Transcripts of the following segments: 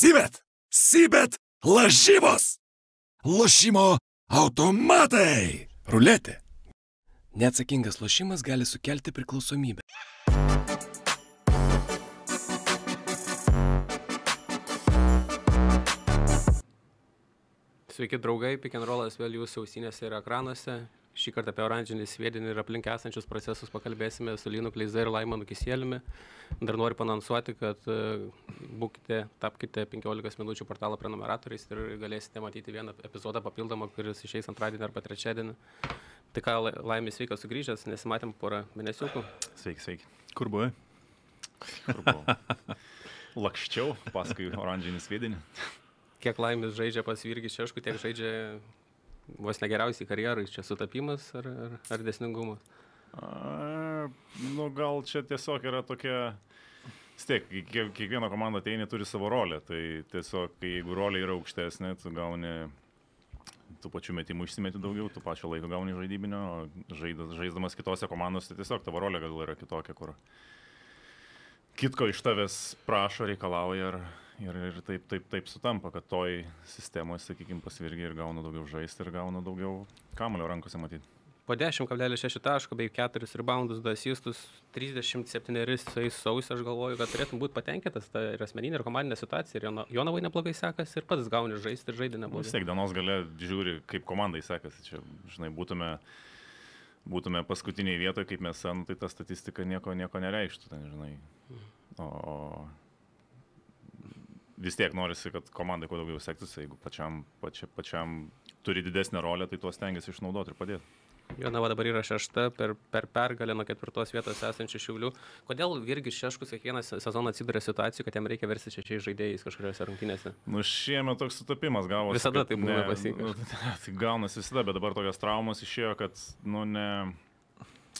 Sibet. Sibet lažybos. Lošimo automatai. Ruletė. Neatsakingas lošimas gali sukelti priklausomybę. Sveiki draugai, pick and rollas vėl jūsų ausinėse ir ekranuose. Šį kartą apie oranžinį sviedinį ir aplink esančius procesus pakalbėsime su Linu Kleiza ir Laimanu Kisėliumi. Dar noriu panansuoti, kad e, būkite, tapkite 15 minučių portalo prenumeratoriais ir galėsite matyti vieną epizodą papildomą, kuris išeis antradienį arba trečiadienį. Tai ką, Laimė sveikas sugrįžęs, nesimatėm porą mėnesiukų. Sveiki, sveiki. Kur buvai? Kur buvau? Lakščiau paskui oranžinį sviedinį. Kiek Laimės žaidžia pas Virgį Šešku, tiek žaidžia vos negeriausiai karjerai. Čia sutapimas ar, ar, ar desningumas? A, nu, gal čia tiesiog yra tokia... Vis tiek, kiek- kiekviena komanda ateina turi savo rolę. Tai tiesiog, jeigu rolė yra aukštesnė, tu gauni tų pačių metimų išsimeti daugiau, tu pačio laiko gauni žaidybinio, o žaidas, žaisdamas kitose komandose, tai tiesiog tavo rolė gal yra kitokia, kur kitko iš tavęs prašo, reikalauja ir, ir, ir taip, taip, taip sutampa, kad toj sistemoje, sakykime, pasvirgi ir gauna daugiau žaisti ir gauna daugiau kamulio rankose matyti. Po 10,6 taško, beveik 4 reboundus, 2 asistus, 37 sueis sausį, aš galvoju, kad turėtum būti patenkintas tą ir asmeninę, ir komandinę situaciją. Ir Jono- Jonavai neblogai sekasi ir pats gauni žaisti ir žaidži Nu, neblogai. Vis tiek dienos gale žiūri, kaip komandai sekasi. Čia, žinai, būtume, būtume paskutiniai vietoje, kaip mes sen, tai ta statistika nieko, nieko nereikštų, ten, žinai. O, o vis tiek norisi, kad komandai kuo daugiau sektųsi, jeigu pačiam, pačia, pačiam turi didesnę rolę, tai tuos tengiasi išnaudoti ir padėti. Jonava dabar yra šešta per, per pergalę nuo ketvirtos vietos esančių šiulių. Kodėl Virgis Šeškus kiekvieną se- sezoną atsiduria situacijų, kad jam reikia versti šešiais žaidėjais kažkuriuose rungtynėse? Nu, šiemet toks sutapimas gavosi. Visada taip būna ne- pas jį nu, Tai gaunasi visada, bet dabar tokios traumos išėjo, kad, nu, ne.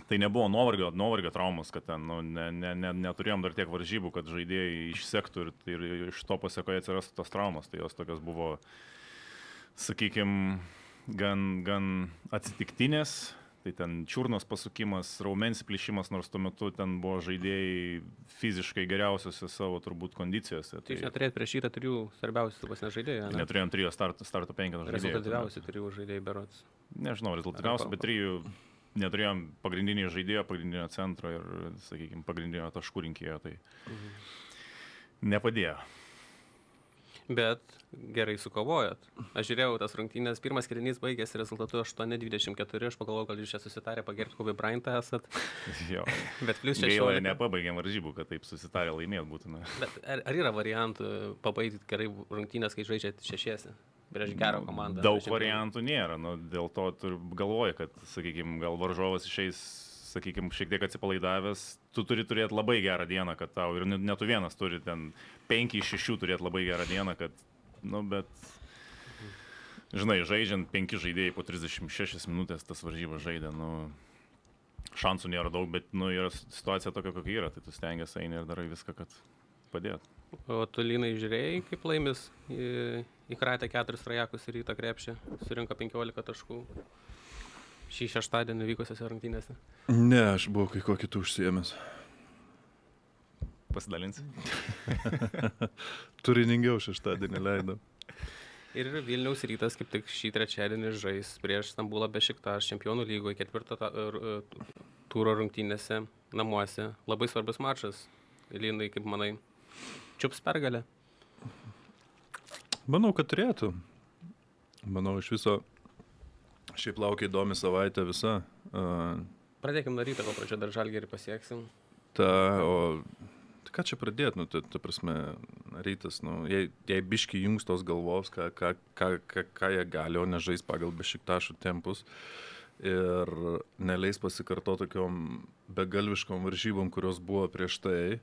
Tai nebuvo nuovargio, nuovargio traumos, kad ten nu, ne, ne, ne, neturėjom dar tiek varžybų, kad žaidėjai išsektų ir, ir iš to pasiekoje atsirastų tos traumos. Tai jos tokios buvo, sakykime, gan, gan atsitiktinės. Tai ten čiurnos pasukimas, raumens plyšimas, nors tuo metu ten buvo žaidėjai fiziškai geriausiose savo turbūt kondicijose. Tai jūs neturėt prieš šitą trijų svarbiausių pas nežaidėjų. Tai neturėjom trijų starto, starto penketo žaidėjų. Rezultatyviausių trijų žaidėjų berots. Nežinau, rezultatyviausių, bet trijų neturėjom pagrindinio žaidėjo, pagrindinio centro ir, sakykime, pagrindinio taškų rinkėjo. Tai nepadėjo. Bet gerai sukovojot. Aš žiūrėjau tas rungtynės, pirmas kelinys baigėsi rezultatu 8-24, aš pagalvojau, kad jūs čia susitarę pagerbti Kobe Bryantą esat, Jo. bet plus Gaila, 16. nepabaigėm varžybų, kad taip susitarė laimėti būtume. Bet ar, ar yra variantų pabaigti gerai rungtynės, kai žaidžiate šešiesi prieš gerą komandą? Daug jau- variantų nėra, nu, dėl to tu galvoji, kad, sakykime, gal varžovas išeis, sakykime, šiek tiek atsipalaidavęs, tu turi turėti labai gerą dieną, kad tau ir ne ne tu vienas turi ten 5 iš 6 turėti labai gerą dieną, kad, nu, bet, žinai, žaidžiant 5 žaidėjai po 36 minutės tas varžybas žaidė, nu, šansų nėra daug, bet, nu, yra situacija tokia, kokia yra, tai tu stengiasi eini ir darai viską, kad padėt. O tu linai žiūrėjai, kaip laimis į- įkratė keturis trajekus ir ryto krepšį, surinko 15 taškų šį šeštadienį vykusiose rungtynėse. Ne, aš buvau kai ko kitų užsiemęs. Pasidalinsi? Turiningiau šeštadienį leidau. Ir Vilniaus rytas kaip tik šį trečiadienį žais prieš Stambulą Bešiktaš čempionų lygoje ketvirto turo rungtynėse namuose. Labai svarbus mačas. Linai, kaip manai, čiups pergalę. Manau, kad turėtų. Manau, iš viso šiaip laukia įdomi savaitė visa. Uh, Pradėkime nuo ryto, gal pradžio dar žalgį ir pasieksim. ta, o ką čia pradėti, nu, ta, ta prasme, rytas, nu, jei, jei biški jungs tos galvos, ką, ką, ką, ką, ką jie gali, o nežais pagal bešiktašų tempus ir neleis pasikartoti tokiom begalviškom varžybom, kurios buvo prieš tai,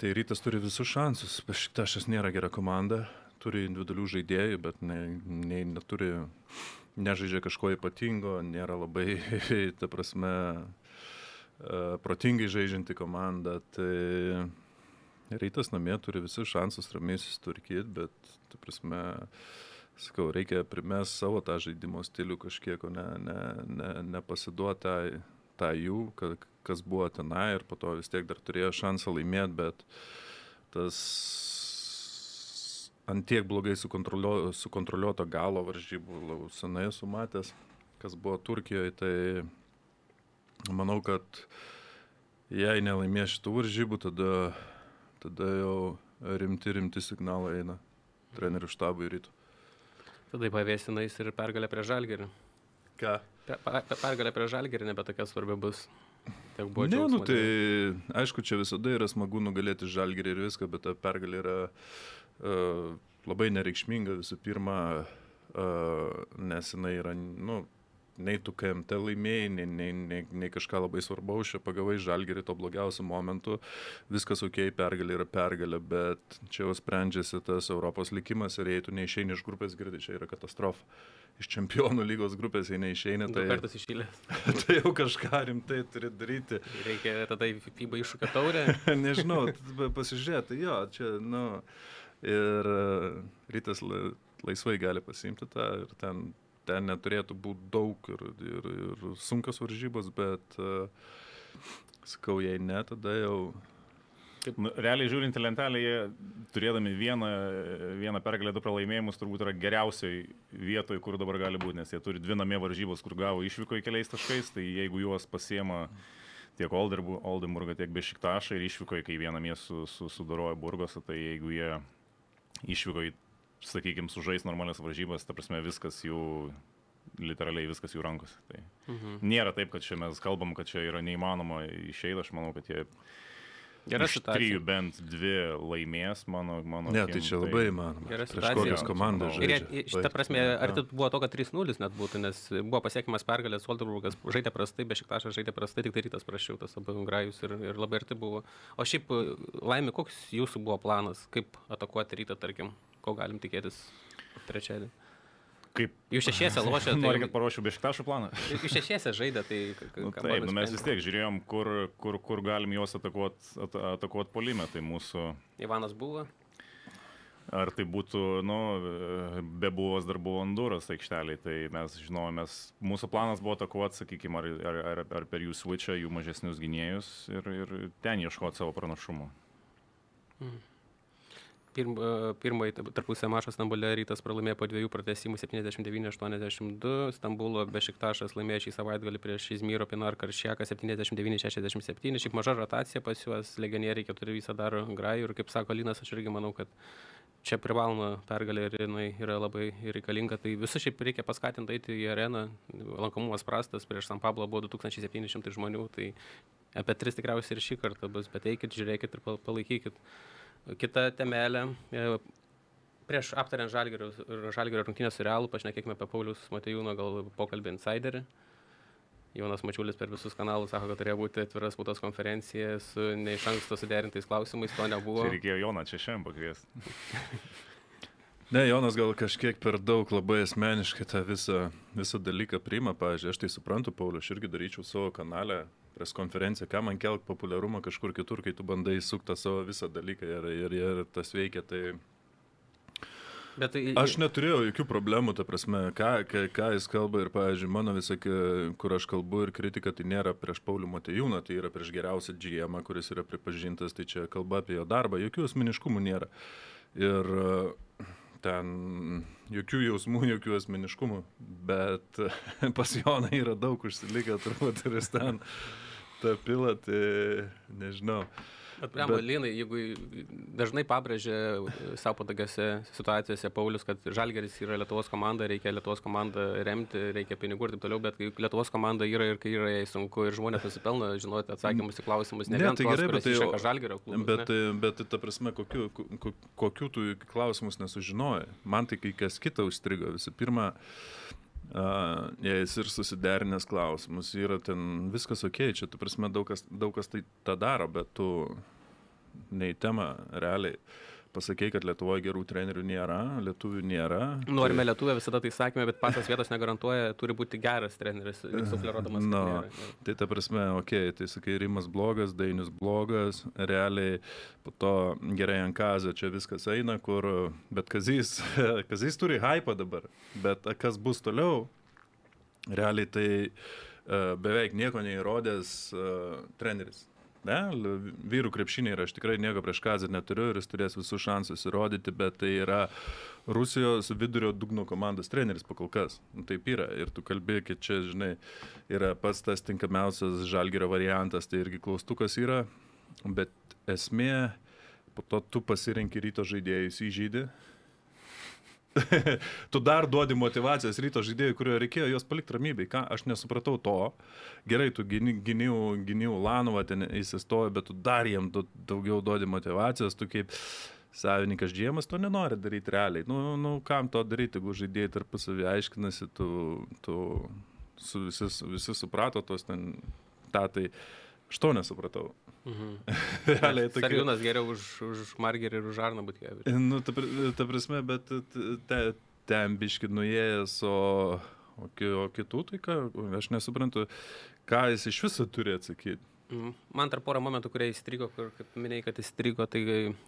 tai rytas turi visus šansus. Bešiktašas nėra gera komanda, turi individualių žaidėjų, bet ne, ne, neturi, nežaidžia kažko ypatingo, nėra labai, ta prasme, e, protingai žaidžianti komanda. Tai rytas namie turi visus šansus ramiai susitvarkyti, bet, ta prasme, sakau, reikia primest savo tą žaidimo stilių kažkiek, o ne, ne, ne, nepasiduoti tą, tą jų, ka, kas buvo tenai ir po to vis tiek dar turėjo šansą laimėti, bet tas ant tiek blogai sukontrolio, sukontroliuoto galo varžybų, senai esu matęs, kas buvo Turkijoje, tai manau, kad jei nelaimės šitų varžybų, tada, tada jau rimti, rimti signalai eina trenerių štabui rytų. Tada pavėsinais ir pergalę prie žalgerį. Ką? Pe- pe- Pergalė prie žalgerį nebe tokia svarbi bus. Tiek buvo Ne, nu džiaugsmo tai aišku, čia visada yra smagu nugalėti žalgerį ir viską, bet ta pergalė yra uh, labai nereikšminga visų pirma, uh, nes jinai yra, nu, nei tu KMT laimėjai, nei, nei, nei, nei kažką labai svarbaus, čia pagavai žalgerį to blogiausių momentų, viskas ok, pergalė yra pergalė, bet čia jau sprendžiasi tas Europos likimas ir jei tu neišeini iš grupės, girdi, čia yra katastrofa. Iš čempionų lygos grupės, jei neišeini, tai, kartus išėlės. tai jau kažką rimtai turi daryti. Reikia tada į FIBA iššūkio taurę. Nežinau, pasižiūrėti, jo, čia, nu, ir e, rytas la- laisvai gali pasiimti tą ir ten, ten neturėtų būti daug ir, ir, ir sunkios varžybos, bet, e, sakau, jei ne, tada jau, Nu, realiai žiūrint į lentelę, jie turėdami vieną, vieną pergalę, du pralaimėjimus, turbūt yra geriausiai vietoje, kur dabar gali būti, nes jie turi dvi namie varžybos, kur gavo išvyko į keliais taškais, tai jeigu juos pasiema tiek Oldenburgą, tiek Bešiktašą ir išvyko, kai vieną miestą su, su, sudarojo Burgosą, tai jeigu jie išvyko į, sakykime, sužais normalias varžybas, ta prasme viskas jų, literaliai viskas jų rankose. Tai Mhm. nėra taip, kad čia mes kalbam, kad čia yra neįmanoma išeiti, aš manau, kad jie Gera iš trijų bent dvi laimės, mano, mano ne, akim, tai čia labai įmanoma. Gera Prieš kokias komandas Ir Ir žaidžia. jie- šitą prasme, ar tai buvo to, kad 3-0 net būtų, nes buvo pasiekimas pergalės, Olderburgas žaidė prastai, Bešiktašas žaidė prastai, tik tai rytas prašiau, tas abu grajus ir, ir labai arti buvo. O šiaip, laimė, koks jūsų buvo planas, kaip atakuoti rytą, tarkim, ko galim tikėtis trečiadienį? Kaip Jūs šešiese nori, tai kad paruošiu bešiktašų planą? jūs šešiese žaidė, tai... Nu, taip, nu, mes vis tiek žiūrėjom, kur, kur, kur galim juos atakuoti at, atakuot polime. Tai mūsų, Ivanas buvo, ar tai būtų, nu, be buvos dar buvo Honduras aikšteliai, tai mes žinojomės, mūsų planas buvo atakuoti, sakykime, ar, ar, ar, ar per jų switchą, jų mažesnius gynėjus ir, ir ten ieškoti savo pranašumo. Pirm, e, pirmąjį tarpusę mačą Stambulė rytas pralaimėjo po dviejų pratesimų 79-82, Stambulo Bešiktašas laimėjo šį savaitgalį prieš Izmyro Pinar Karšiaką 79-67, šiaip maža rotacija pas juos, legionieriai keturi visą daro grajų ir kaip sako Linas, aš irgi manau, kad čia privaloma pergalė ir jinai yra labai reikalinga, tai visus šiaip reikia paskatinti eiti į areną, lankomumas prastas, prieš San Pablo buvo 2700 žmonių, tai apie tris tikriausiai ir šį kartą bus, bet eikit, žiūrėkit ir pal- palaikykit. Kita temelė. e, Prieš aptariant Žalgirio, Žalgirio rungtynės su Realu, pašnekėkime apie Paulius Matejūno gal pokalbį insiderį. Jonas Mačiulis per visus kanalus sako, kad turėjo būti atvira spaudos konferencija su ne iš anksto suderintais klausimais, to nebuvo. Tai reikėjo Joną čia šiandien pakviesti. Ne, Jonas gal kažkiek per daug labai asmeniškai tą visą, visą dalyką priima, pavyzdžiui, aš tai suprantu, Paulius, aš irgi daryčiau savo kanalę pres konferenciją, ką man kelt populiarumą kažkur kitur, kai tu bandai suktą savo visą dalyką ir, ir, ir tas veikia, tai Bet tai, aš neturėjau jokių problemų, ta prasme, ką, ką, ką jis kalba ir, pavyzdžiui, mano visokie, kur aš kalbu ir kritika, tai nėra prieš Paulių Matejūną, tai yra prieš geriausią GM, kuris yra pripažintas, tai čia kalba apie jo darbą, jokių asmeniškumų nėra. Ir e, ten jokių jausmų, jokių asmeniškumų, bet pas Joną yra daug užsilikę turbūt ir jis ten tą pilą, tai nežinau. Bet, bet... Linai, jeigu dažnai pabrėžia savo patogiose situacijose Paulius, kad Žalgeris yra Lietuvos komanda, reikia Lietuvos komandą remti, reikia pinigų ir taip toliau, bet Lietuvos komanda yra ir kai yra jai sunku ir žmonės nusipelno žinoti atsakymus į klausimus, ne, Ne, vien tai tuos, gerai, bet tai- išrenka Žalgerio klubas. Bet, bet tai ta prasme, kokiu, ko- kokių tu klausimus nesužinojai. Man tai kai kas kita užstrigo. Visų pirma, uh, jis ir susiderinęs klausimus, yra ten viskas ok, čia, tu prasme, daug kas, daug kas tai tą daro, bet tu ne į temą realiai. Pasakei, kad Lietuvoje gerų trenerių nėra, lietuvių nėra. Norime lietuvę, visada tai sakėme, bet pačios vietos negarantuoja, turi būti geras treneris, sufleruodamas. No, tai ta prasme, okei, okay, tai sakai, Rimas blogas, Dainius blogas, realiai po to gerai ant kazio čia viskas eina, kur, bet kazys, kazys turi hypą dabar, bet kas bus toliau, realiai tai uh, beveik nieko neįrodęs uh, treneris. Ne, vyrų krepšiniai yra, aš tikrai nieko prieš Kazį neturiu ir jis turės visus šansus įrodyti, bet tai yra Rusijos vidurio dugno komandos treneris pakol kas. Nu, taip yra. Ir tu kalbėjai, kad čia, žinai, yra pats tas tinkamiausias žalgerio variantas, tai irgi klaustukas yra, bet esmė, po to tu pasirenki ryto žaidėjus įžydį. tu dar duodi motivacijos ryto žaidėjui, kurio reikėjo juos palikti ramybėj. Ką, aš nesupratau to. Gerai, tu gyniau Lanovą ten įsistojo, bet tu dar jiem du- daugiau duodi motivacijos, tu kaip savininkas Džiemas to nenori daryti realiai. Nu, nu kam to daryti, jeigu žaidėjai tarpusavį aiškinasi, tu, tu su, visi, visi suprato tos ten tą, tai aš to nesupratau. Mhm. Realiai tokia- Sarjūnas geriau už, už Margerį ir už Arną Butkevičių. Nu, ta, ta prasme, bet te, ten biški nuėjęs, o, o, o kitų tai ką, aš nesuprantu, ką jis iš viso turi atsakyti. Mhm. Man dar porą momentų, kurie įstrigo, kur kaip minėjai, kad įstrigo, tai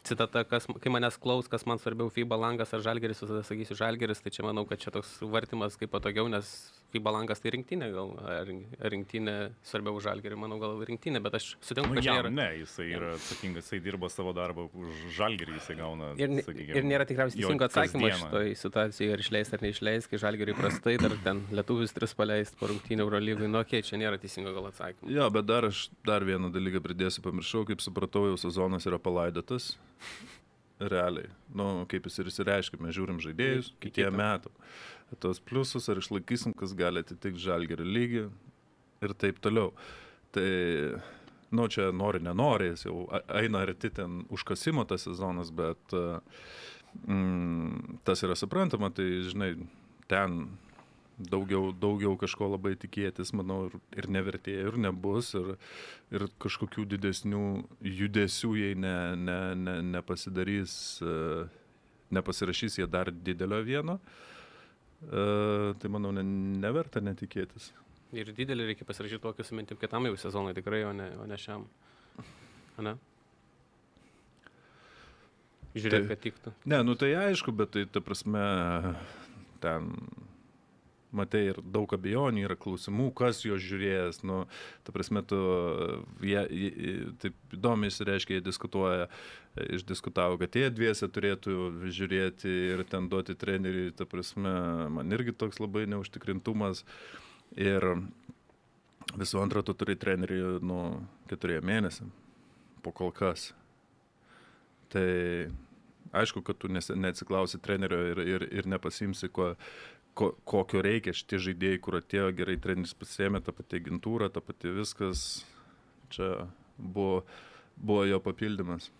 citata, kas, kai manęs klaus, kas man svarbiau, FIBA langas ar žalgeris, visada sakysiu žalgeris, tai čia manau, kad čia toks vartimas kaip patogiau, nes FIBA langas tai rinktinė, gal ar ar rinktinė svarbiau už žalgerį, manau, gal rinktinė, bet aš sutinku, Nu, kad čia jam, yra. ne, jisai yra atsakingas, jisai dirba savo darbą už žalgerį, jisai gauna. Ir, sakykime, ir nėra tikriausiai teisingo atsakymo šitoje situacijoje, ar išleis ar neišleis, kai žalgeriai prastai, dar ten lietuvius tris paleist po rungtynį Eurolygui, nu, okei, okay, čia nėra teisingo gal atsakymo. Jo, bet dar aš dar vieną dalyką pridėsiu, pamiršau, kaip supratau, jau sezonas yra palaidotas. Realiai. Nu, kaip jis ir įsireiškia, mes žiūrim žaidėjus, kitie metų. Tos pliusus, ar išlaikysim, kas gali atitikti žalgerio lygį ir taip toliau. Tai, nu, čia nori, nenori, jis jau eina arti ten užkasimo tas sezonas, bet mm, tas yra suprantama, tai, žinai, ten daugiau, daugiau kažko labai tikėtis, manau, ir, ir nevertėjo, ir nebus, ir, ir kažkokių didesnių judesių, jei ne, ne, ne, nepasidarys, e, nepasirašys jie dar didelio vieno, e, tai manau, ne, neverta netikėtis. Ir didelį reikia pasirašyti tokius mintim kitam jau sezonui tikrai, o ne, o ne šiam. O ne? Žiūrėk, Tai- kad tiktų. Ne, nu tai aišku, bet tai, ta prasme, ten, matai, ir daug abejonių, yra klausimų, kas jo žiūrės, nu, ta prasme, tu, jie, jie, taip įdomiai išsireiškia, jie diskutuoja, išdiskutavo, kad jie dviese turėtų žiūrėti ir ten duoti treneriui, ta prasme, man irgi toks labai neužtikrintumas. Ir visų antra, tu turi trenerių, nu, keturiem mėnesiam, po kol kas. Tai aišku, kad tu neatsiklausi trenerio ir, ir, ir nepasimsi, ko, ko, kokio reikia šitie žaidėjai, kur atėjo gerai treneris pasėmė, ta pati agentūra, ta pati viskas. Čia buvo, buvo jo papildymas.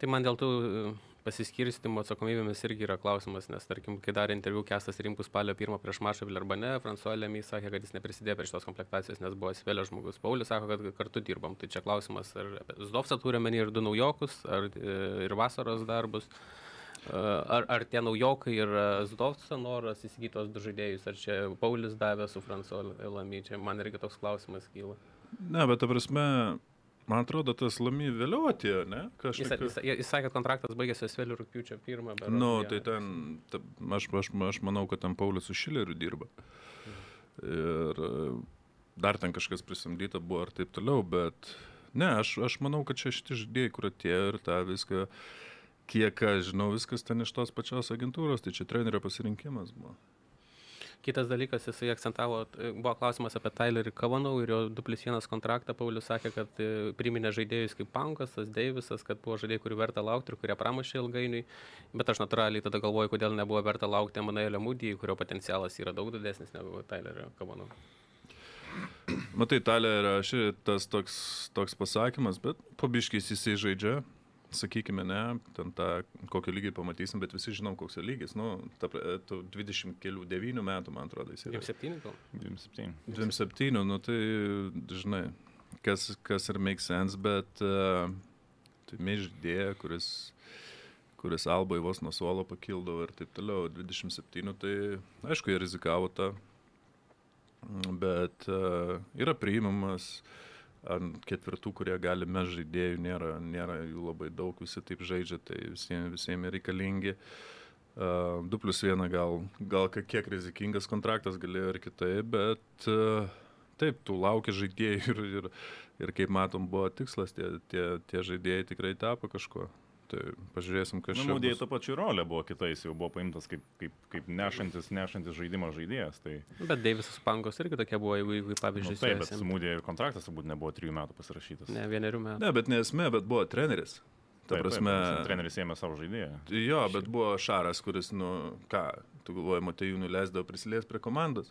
Tai man dėl tų e, pasiskirstimo atsakomybėmis irgi yra klausimas, nes tarkim, kai darė interviu Kestas Rimkus spalio pirmą prieš Mašą Vilerbane, François Lemy sakė, kad jis neprisidėjo prie šitos komplektacijos, nes buvo svėlė žmogus. Paulius sako, kad kartu dirbam. Tai čia klausimas, ar Zdovsą turime ir du naujokus, ar e, ir vasaros darbus. E, Ar, ar tie naujokai ir Zdovso noras įsigyti tos du žaidėjus, ar čia Paulius davė su François Lamy, čia man irgi toks klausimas kyla. Ne, bet ta prasme, man atrodo, tas lamy vėliau atėjo, ne? Jis, Kažkaip. jis, jis sakė, kad kontraktas baigėsi svėlių rūpiučio pirmą. berods, Nu, tai ten, ta, aš, aš, aš manau, kad ten Paulius su Šileriu dirba. Ir e, dar ten kažkas prisamdyta buvo ir taip toliau, bet ne, aš, aš manau, kad čia šitie žaidėjai, kur atėjo ir tą viską, kiek aš žinau, viskas ten iš tos pačios agentūros, tai čia trenerio pasirinkimas buvo. Kitas dalykas, jisai akcentavo, buvo klausimas apie Tylerį Kavanau ir jo 2 plus 1 kontraktą. Paulius sakė, kad e, priminė žaidėjus kaip Pankas, tas Deivisas, kad buvo žaidėjai, kurių verta laukti ir kurie pramušė ilgainiui. Bet aš natūraliai tada galvoju, kodėl nebuvo verta laukti Emanuelio Mūdį, kurio potencialas yra daug didesnis negu Tylerio Kavanau. Matai, yra ši, tas toks, toks pasakymas, bet pabiškiais jisai žaidžia, sakykime, ne, ten tą, kokio lygį pamatysim, bet visi žinom, koks jo lygis. Nu, ta, pra- tu 20 kelių, 9 metų, man atrodo, jis yra. Jau 7 gal? 27. 27, nu tai, žinai, kas, kas ir make sense, bet uh, tai meždėja, kuris, kuris albai vos nuo suolo pakildavo ir taip toliau, 27, tai aišku, jie rizikavo tą, bet uh, yra priimamas ant ketvirtų, kurie gali mes žaidėjų, nėra, nėra jų labai daug, visi taip žaidžia, tai visiems, visiems reikalingi. Uh, 2 plus 1 gal, gal kiek rizikingas kontraktas galėjo ir kitaip, bet uh, taip, tu lauki žaidėjų ir, ir, ir kaip matom, buvo tikslas, tie, tie, tie žaidėjai tikrai tapo kažkuo. Tai pažiūrėsim, kas Nu, čia bus. tą pačią rolę buvo kitais, jau buvo paimtas kaip, kaip, kaip nešantis, nešantis žaidimo žaidėjas. Tai, Bet Deivisas Pangos irgi tokia buvo, jeigu, jeigu nu, pavyzdžiui, taip, bet su Mūdėjai kontraktas turbūt nebuvo trijų metų pasirašytas. Ne, vienerių metų. Ne, bet nesmė, bet buvo treneris. Ta Taip, prasme, taip, treneris ėmė savo žaidėją. Jo, bet buvo Šaras, kuris, nu, ką, tu galvoji, Matejūnų leisdavo prisilies prie komandos.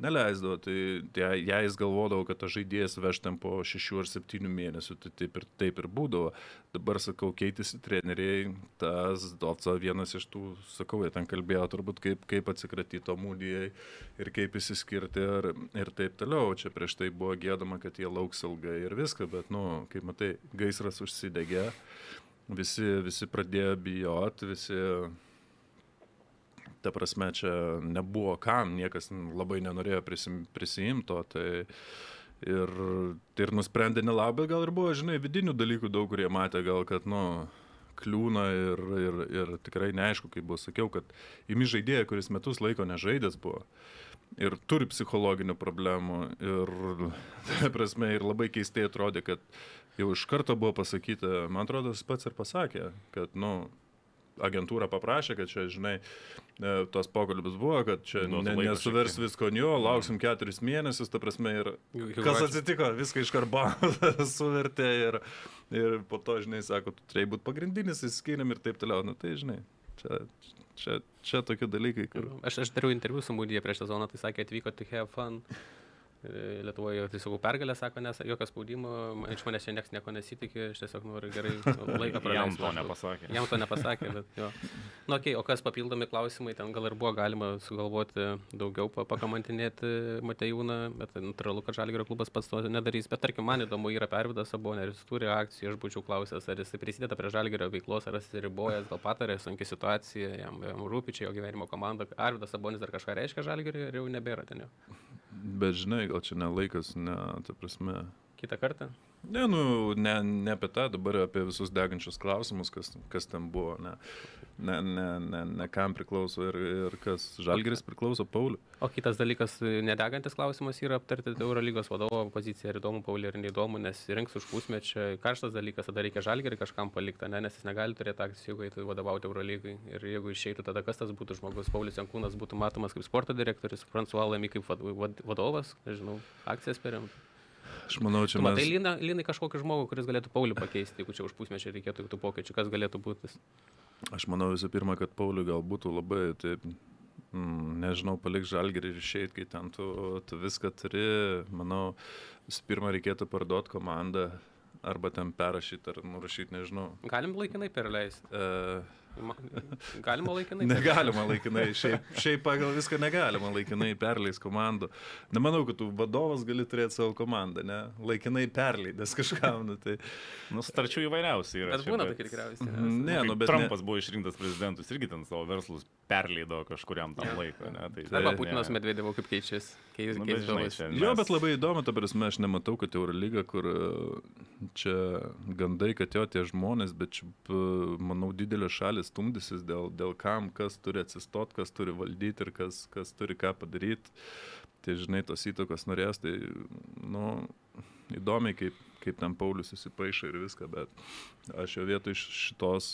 Neleisdavo, tai jei jei jis galvodavo, kad tas žaidėjas veš ten po šešių ar septynių mėnesių, tai taip ir, taip ir būdavo. Dabar, sakau, keitėsi treneriai, tas Dovca vienas iš tų, sakau, jie ten kalbėjo turbūt, kaip, kaip atsikratyti to mūdijai ir kaip įsiskirti ir, ir taip toliau. Čia prieš tai buvo gėdama, kad jie lauks ilgai ir viską, bet, nu, kaip matai, gaisras užsidegė visi, visi pradėjo bijot, visi, ta prasme, čia nebuvo kam, niekas labai nenorėjo prisim, prisijimti to. Tai, ir, ir nusprendė nelabai, gal ir buvo, žinai, vidinių dalykų daug, kurie matė, gal kad, nu, kliūna ir, ir, ir tikrai neaišku, kaip buvo, sakiau, kad imi žaidėją, kuris metus laiko nežaidęs buvo. Ir turi psichologinių problemų. Ir, prasme, ir labai keistai atrodė, kad jau iš karto buvo pasakyta, man atrodo, jis pats ir pasakė, kad, nu, agentūra paprašė, kad čia, žinai, e, tos pokalbis buvo, kad čia Duotų ne, laiko nesuvers visko, jo, lauksim keturis mėnesius, ta prasme, ir kas atsitiko, viską iš karto suvertė ir, ir po to, žinai, sako, tu turėjai būti pagrindinis, įskiriam ir taip toliau, nu tai, žinai, čia, čia, čia tokie dalykai, kur... Aš, aš dariau interviu su Mūdyje prieš sezoną, tai sakė, atvyko tik have fun. Lietuvoje tiesiog pergalę sako, nes jokio spaudimo, iš manęs čia niekas nieko nesitikė, aš tiesiog noriu gerai laiką praleisti. Jam to nepasakė. Jam to nepasakė, bet jo. Nu, okay, o kas papildomi klausimai, ten gal ir buvo galima sugalvoti daugiau, pa- pakamantinėti Matejūną, bet natūralu, kad Žalgirio klubas pats to nedarys. Bet tarkim, man įdomu yra pervidas Sabonė, ar jis turi akcijų, aš būčiau klausęs, ar jis prisideda prie Žalgirio veiklos, ar jis ribojęs, gal patarė, sunki situacija, jam, jam rūpi čia jo gyvenimo komanda. Arvidas Sabonis dar kažką reiškia Žalgirio ir jau nebėra ten jo. Bet, žinai, gal čia nelaikas, ne, ta prasme. Kitą kartą. Ne, nu, ne, ne apie tą, dabar apie visus degančius klausimus, kas, kas ten buvo, ne, ne, ne, ne, ne kam priklauso ir, ir kas. Žalgeris priklauso Pauliu. O kitas dalykas, nedegantis klausimas yra aptarti Eurolygos vadovo poziciją, ar įdomu Paulį, ar neįdomu, nes rinks už pusmečio. Karštas dalykas, tada reikia žalgerį kažkam palikti, ne, nes jis negali turėti akcijų, jeigu eitų vadovauti Eurolygai. Ir jeigu išeitų, tada kas tas būtų žmogus, Paulius Jankūnas būtų matomas kaip sporto direktorius, François Lamy kaip vad- vad- vadovas, nežinau, akcijas perimtų. Aš manau, čia Tu matai mes... Liną, Linai kažkokį žmogų, kuris galėtų Paulį pakeisti, jeigu čia už pusmečio reikėtų tų pokyčių, kas galėtų būti. Aš manau visų pirma, kad Pauliui gal būtų labai, taip, mm, nežinau, palik žalgerį ir išeit, kai ten tu, tu viską turi. Manau, visų pirma, reikėtų parduoti komandą arba ten perrašyti ar nurašyti, nežinau. Galim laikinai perleisti. Ma- Galima laikinai. Negalima laikinai, šiaip, šiaip pagal viską negalima laikinai perleis komandų. Nemanau, kad tu vadovas gali turėti savo komandą, ne? Laikinai perleidęs kažkam, nu, tai... Nu, starčių įvairiausių yra. Bet būna tokie tikriausiai. ne? Ne, nu, nu, bet... Trumpas ne. buvo išrinktas prezidentus irgi ten savo verslus perleido kažkuriam tam laikui. Ne, tai, Arba. Putinas Medvedevo kaip keičiasi. Keis, Nu, keis bet, žinai, čia Jo, mes- bet labai įdomu, ta prasme, aš nematau, kad Eurolyga, kur e, čia gandai, kad jo tie žmonės, bet čia, p- manau, didelės šalis stumdysis dėl, dėl kam, kas turi atsistot, kas turi valdyti ir kas, kas turi ką padaryti. Tai žinai, tos įtakos norės, tai, nu, įdomiai, kaip, kaip ten Paulius įsipaišo ir viską, bet aš jo vietoj iš šitos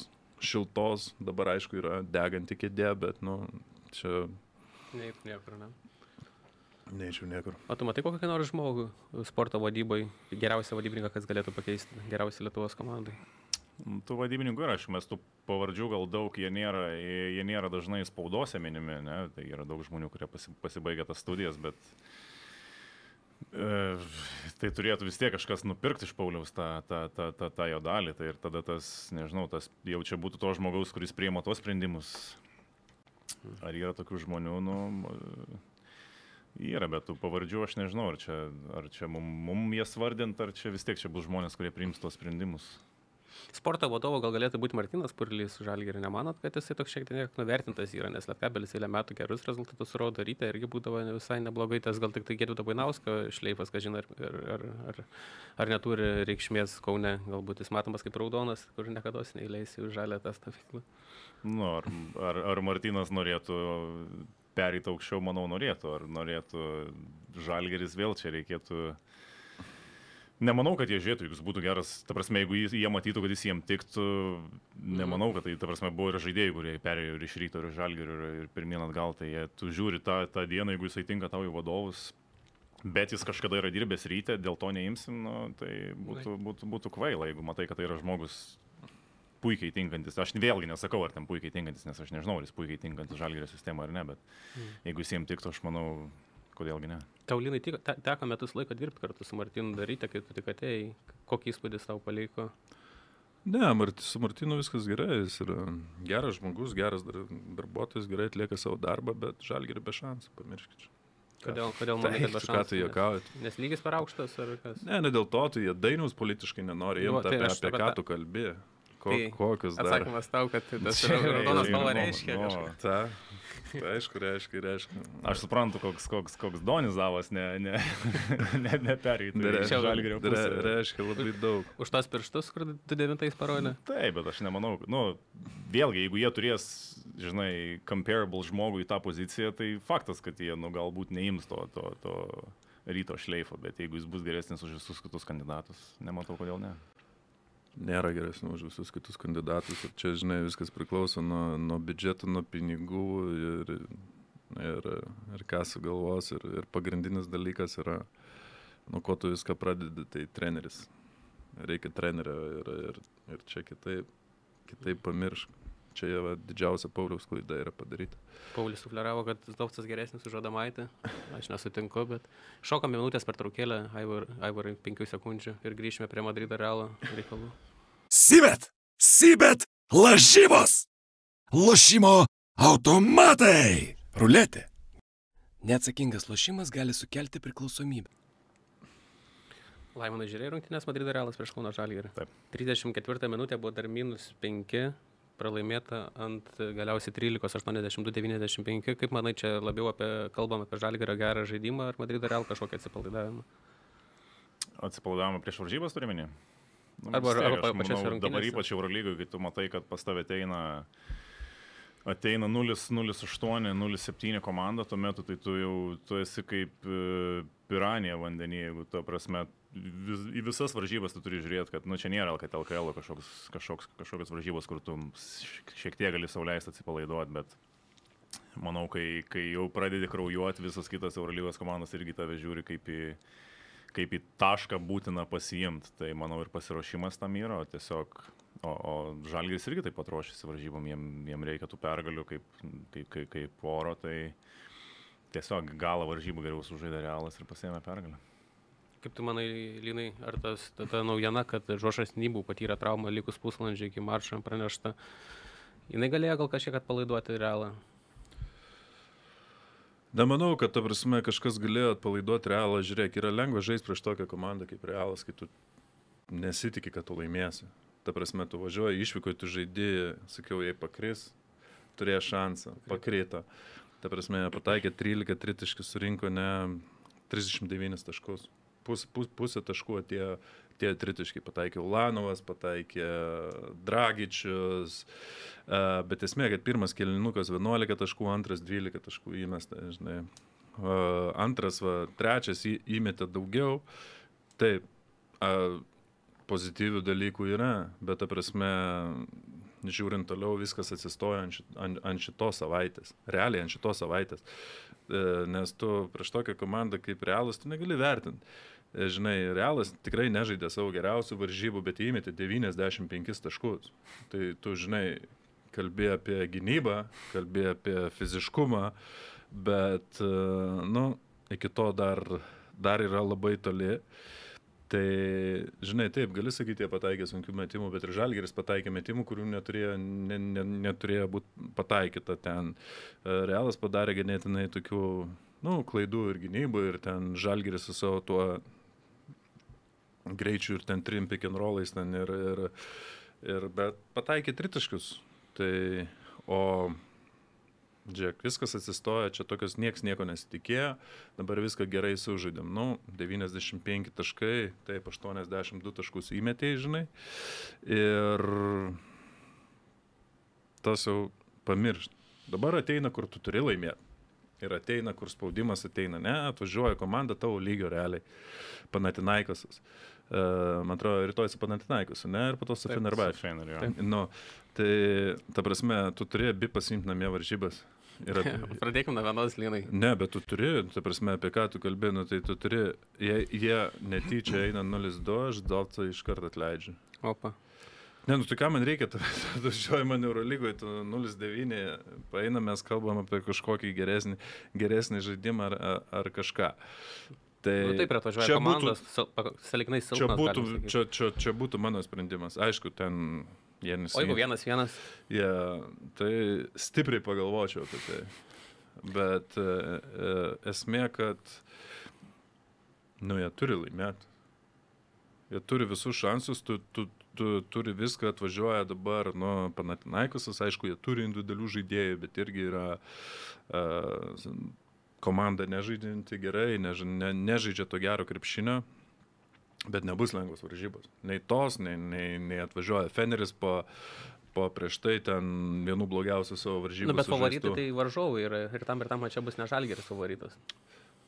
šiltos, dabar aišku, yra deganti kėdė, bet, nu, čia Nei, niekur, ne. neįčiau niekur. O tu matai kokį nors žmogų sporto vadybai, geriausią vadybininką, kas galėtų pakeisti geriausią Lietuvos komandai? Tų vadybininkų yra, aišku, mes tų pavardžių gal daug, jie nėra, jie, nėra dažnai spaudose minimi, ne? tai yra daug žmonių, kurie pasi, pasibaigia tas studijas, bet e, tai turėtų vis tiek kažkas nupirkti iš Pauliaus tą, tą, tą, tą, tą jo dalį, tai ir tada tas, nežinau, tas jau čia būtų to žmogaus, kuris priima tos sprendimus. Ar yra tokių žmonių, nu, yra, bet tų pavardžių aš nežinau, ar čia, ar čia mum, mum jas vardint, ar čia vis tiek čia bus žmonės, kurie priims tos sprendimus. Sporto vadovo gal galėtų būti Martinas Purlys žalgerį, nemanot, kad jisai toks šiek tiek nuvertintas yra, nes Lietkabelis eilę metų gerus rezultatus rodo, ryte irgi būdavo visai neblogai, tas gal tik tai Gėdų Bainausko šleifas, ką žinai, ar, ar, ar, ar neturi reikšmės Kaune, galbūt jis matomas kaip raudonas, kur niekada neįleisi už žalę tą stovyklą. Nu, ar, ar, ar Martinas norėtų pereiti aukščiau, manau, norėtų. Ar norėtų Žalgeris vėl čia reikėtų Nemanau, kad jie žiūrėtų, jeigu jis būtų geras, ta prasme, jeigu jie matytų, kad jis jiems tiktų, nemanau, kad tai, ta prasme, buvo ir žaidėjai, kurie perėjo ir iš ryto, ir iš žalgerio, ir, ir pirmien atgal, tai jie, tu žiūri tą, tą dieną, jeigu jisai tinka tau į vadovus, bet jis kažkada yra dirbęs ryte, dėl to neimsim, nu, tai būtų, būtų, būtų kvaila, jeigu matai, kad tai yra žmogus puikiai tinkantis. Aš vėlgi nesakau, ar ten puikiai tinkantis, nes aš nežinau, ar jis puikiai tinkantis žalgerio sistemą ar ne, bet jeigu jis jiems tiktų, aš manau, kodėlgi ne. Taulinai te, teko metus laiko dirbti kartu su Martinu daryti, kai tu tik atėjai. Kokį įspūdį tau paliko? Ne, Mart, su Martinu viskas gerai, jis yra geras žmogus, geras dar, darbuotojas, gerai atlieka savo darbą, bet žalgeri be šansų, pamirškit. Kodėl, kodėl manai, kad be Ką šansų? tu juokaujat? Nes, nes lygis per aukštas ar kas? Ne, ne dėl to, tu jie dainius politiškai nenori, Nu, jiems tai apie, apie ką tu kalbi. Ko, Tai kokius dar. Atsakymas tau, kad tas Čia yra raudonas spalva įdomu. reiškia Nu. kažką. Ta, tai aišku, reiškia, reiškia. Aš suprantu, koks, koks, koks Donizavas ne, ne, ne, nepereitų. Re- į žalgerio re- pusę. reiškia labai daug. Už tas pirštus, kur 29 parodė. Taip, bet aš nemanau, nu, vėlgi, jeigu jie turės, žinai, comparable žmogų į tą poziciją, tai faktas, kad jie, nu, galbūt neims to, to, to ryto šleifo, bet jeigu jis bus geresnis už visus kitus kandidatus, nematau, kodėl ne. Nėra geresnė už visus kitus kandidatus. Ir čia, žinai, viskas priklauso nuo, nuo biudžeto, nuo pinigų ir, ir, ir ką sugalvos. Ir, ir pagrindinis dalykas yra, nuo ko tu viską pradedi, tai treneris. Reikia trenerio ir, ir, ir čia kitaip, kitaip pamiršk. Čia jau didžiausia Pauliaus klaida yra padaryti. Paulius sufleravo, kad Zdovcas geresnis už Adamaitį. Aš nesutinku, bet šokame minutės per traukėlę, Aivarai 5 sekundžių ir grįžime prie Madrido Realo reikalų. Sibet, Sibet, lažybos. Lošimo automatai. Ruletė. Neatsakingas lošimas gali sukelti priklausomybę. Laimonas žiūrėjo rungtynės Madrido Realas prieš Kauno Žalgirį. Taip. 34 minutė buvo dar minus 5, pralaimėta ant galiausiai 13, 82, 95. Kaip manai, čia labiau apie, kalbam apie Žalgirio gerą žaidimą ar Madrido Real kažkokį atsipalaidavimą? Atsipalaidavimą prieš varžybas turi minį? Nu, Arba- tiek, arba aš manau, Dabar ypač Eurolygoje, kai tu matai, kad pas tave ateina, ateina 0-0-8, 0-7 komanda, tuo metu tai tu jau tu esi kaip e, piranija vandenyje, jeigu tu prasme vis, į visas varžybas tu turi žiūrėti, kad nu, čia nėra LKL kažkoks, kažkoks, kažkokios varžybos, kur tu šiek tiek gali sauliaisti atsipalaiduoti, bet manau, kai, kai jau pradedi kraujuoti, visos kitos Eurolygos komandos irgi tave žiūri kaip į, kaip į tašką būtina pasiimti. Tai manau ir pasiruošimas tam yra, o tiesiog, o, o Žalgis irgi taip pat ruošiasi varžybom, jiem, jiem reikia tų pergalių kaip, kaip, kaip, kaip oro, tai tiesiog galą varžybų geriau sužaidė realas ir pasiėmė pergalę. Kaip tu manai, Linai, ar tas, ta, ta naujiena, kad Žošas Nybų patyrė traumą likus pusvalandžiai iki maršo pranešta, jinai galėjo gal kažkiek atpalaiduoti Realą? Nemanau, kad, ta prasme, kažkas galėjo atpalaiduoti realą. Žiūrėk, yra lengva žaisti prieš tokią komandą kaip realas, kai tu nesitikė, kad tu laimėsi. Ta prasme, tu važiuoji, išvyko, tu žaidži, sakiau, jei pakris, turėjo šansą, pakrito. Ta prasme, pataikė 13 tritiškį, surinko ne 39 taškus. Pus, pus, pusę taškų atėjo tie tritiškai. Pataikė Ulanovas, pataikė Dragičius. Uh, bet esmė, kad pirmas kelinukas 11 taškų, antras 12 taškų įmesta, žinai. Uh, antras, va, trečias į, įmetė daugiau. Taip, pozityvių dalykų yra, bet, ta prasme, žiūrint toliau, viskas atsistoja ant, šit, ant, ant šitos savaitės. Realiai ant šitos savaitės. E, Nes tu prieš tokią komandą kaip Realas, tu negali vertinti. E, Žinai, Realas tikrai nežaidė savo geriausių varžybų, bet įmetė 95 taškus. Tai tu, žinai, kalbė apie gynybą, kalbė apie fiziškumą, bet, e, nu, iki to dar, dar yra labai toli. Tai, žinai, taip, gali sakyti, jie pataikė sunkių metimų, bet ir Žalgeris pataikė metimų, kurių neturėjo, ne, ne, neturėjo būti pataikyta ten. E, Realas padarė ganėtinai tokių, nu, klaidų ir gynybų, ir ten Žalgeris su savo tuo greičiu ir ten trim rollais ten ir, ir, ir bet pataikė tritaškius. Tai, o Džek, viskas atsistoja, čia tokios nieks nieko nesitikėjo, dabar viską gerai sužaidėm. Nu, 95 taškai, taip, 82 taškus įmetėjai, žinai. Ir tas jau pamiršt. Dabar ateina, kur tu turi laimėti. Ir ateina, kur spaudimas ateina. Ne, atvažiuoja komanda tavo lygio realiai. Panatinaikasas. Uh, man atrodo, rytoj su Panatinaikos, ne, ir po to su Fenerbahce. Fener, jo. Taip. Nu, tai, ta prasme, tu turi abi pasimti namie varžybas. Ir at... Pradėkime nuo vienos linai. Ne, bet tu turi, ta prasme, apie ką tu kalbė, nu, tai tu turi, jei jie netyčia eina 0-2, aš Daltą iš karto atleidžiu. Opa. Ne, nu tai ką man reikia, tu važiuoji man Eurolygoje, tu 0-9, paeinam, mes kalbam apie kažkokį geresnį, geresnį žaidimą ar, ar kažką. Tai Nu, taip, atvažiuoja čia komandos, būtų, salignai Čia silpnas. būtų, galim sakyt. čia, čia, čia būtų mano sprendimas. Aišku, ten jie O jeigu vienas vienas, Ja, tai stipriai pagalvočiau apie tai. Bet e, esmė, kad, nu, jie turi laimėti. Jie turi visus šansus, tu, tu, tu turi viską, atvažiuoja dabar, nu, Panatinaikosas, aišku, jie turi individualių žaidėjų, bet irgi yra uh, komanda nežaidžianti gerai, než, ne, nežaidžia to gero krepšinio, bet nebus lengvos varžybos. Nei tos, nei, nei, nei atvažiuoja Feneris po, po prieš tai ten vienų blogiausių savo varžybų. nu, bet favoritai tai varžovai yra ir tam ir tam čia bus nežalgeris favoritas.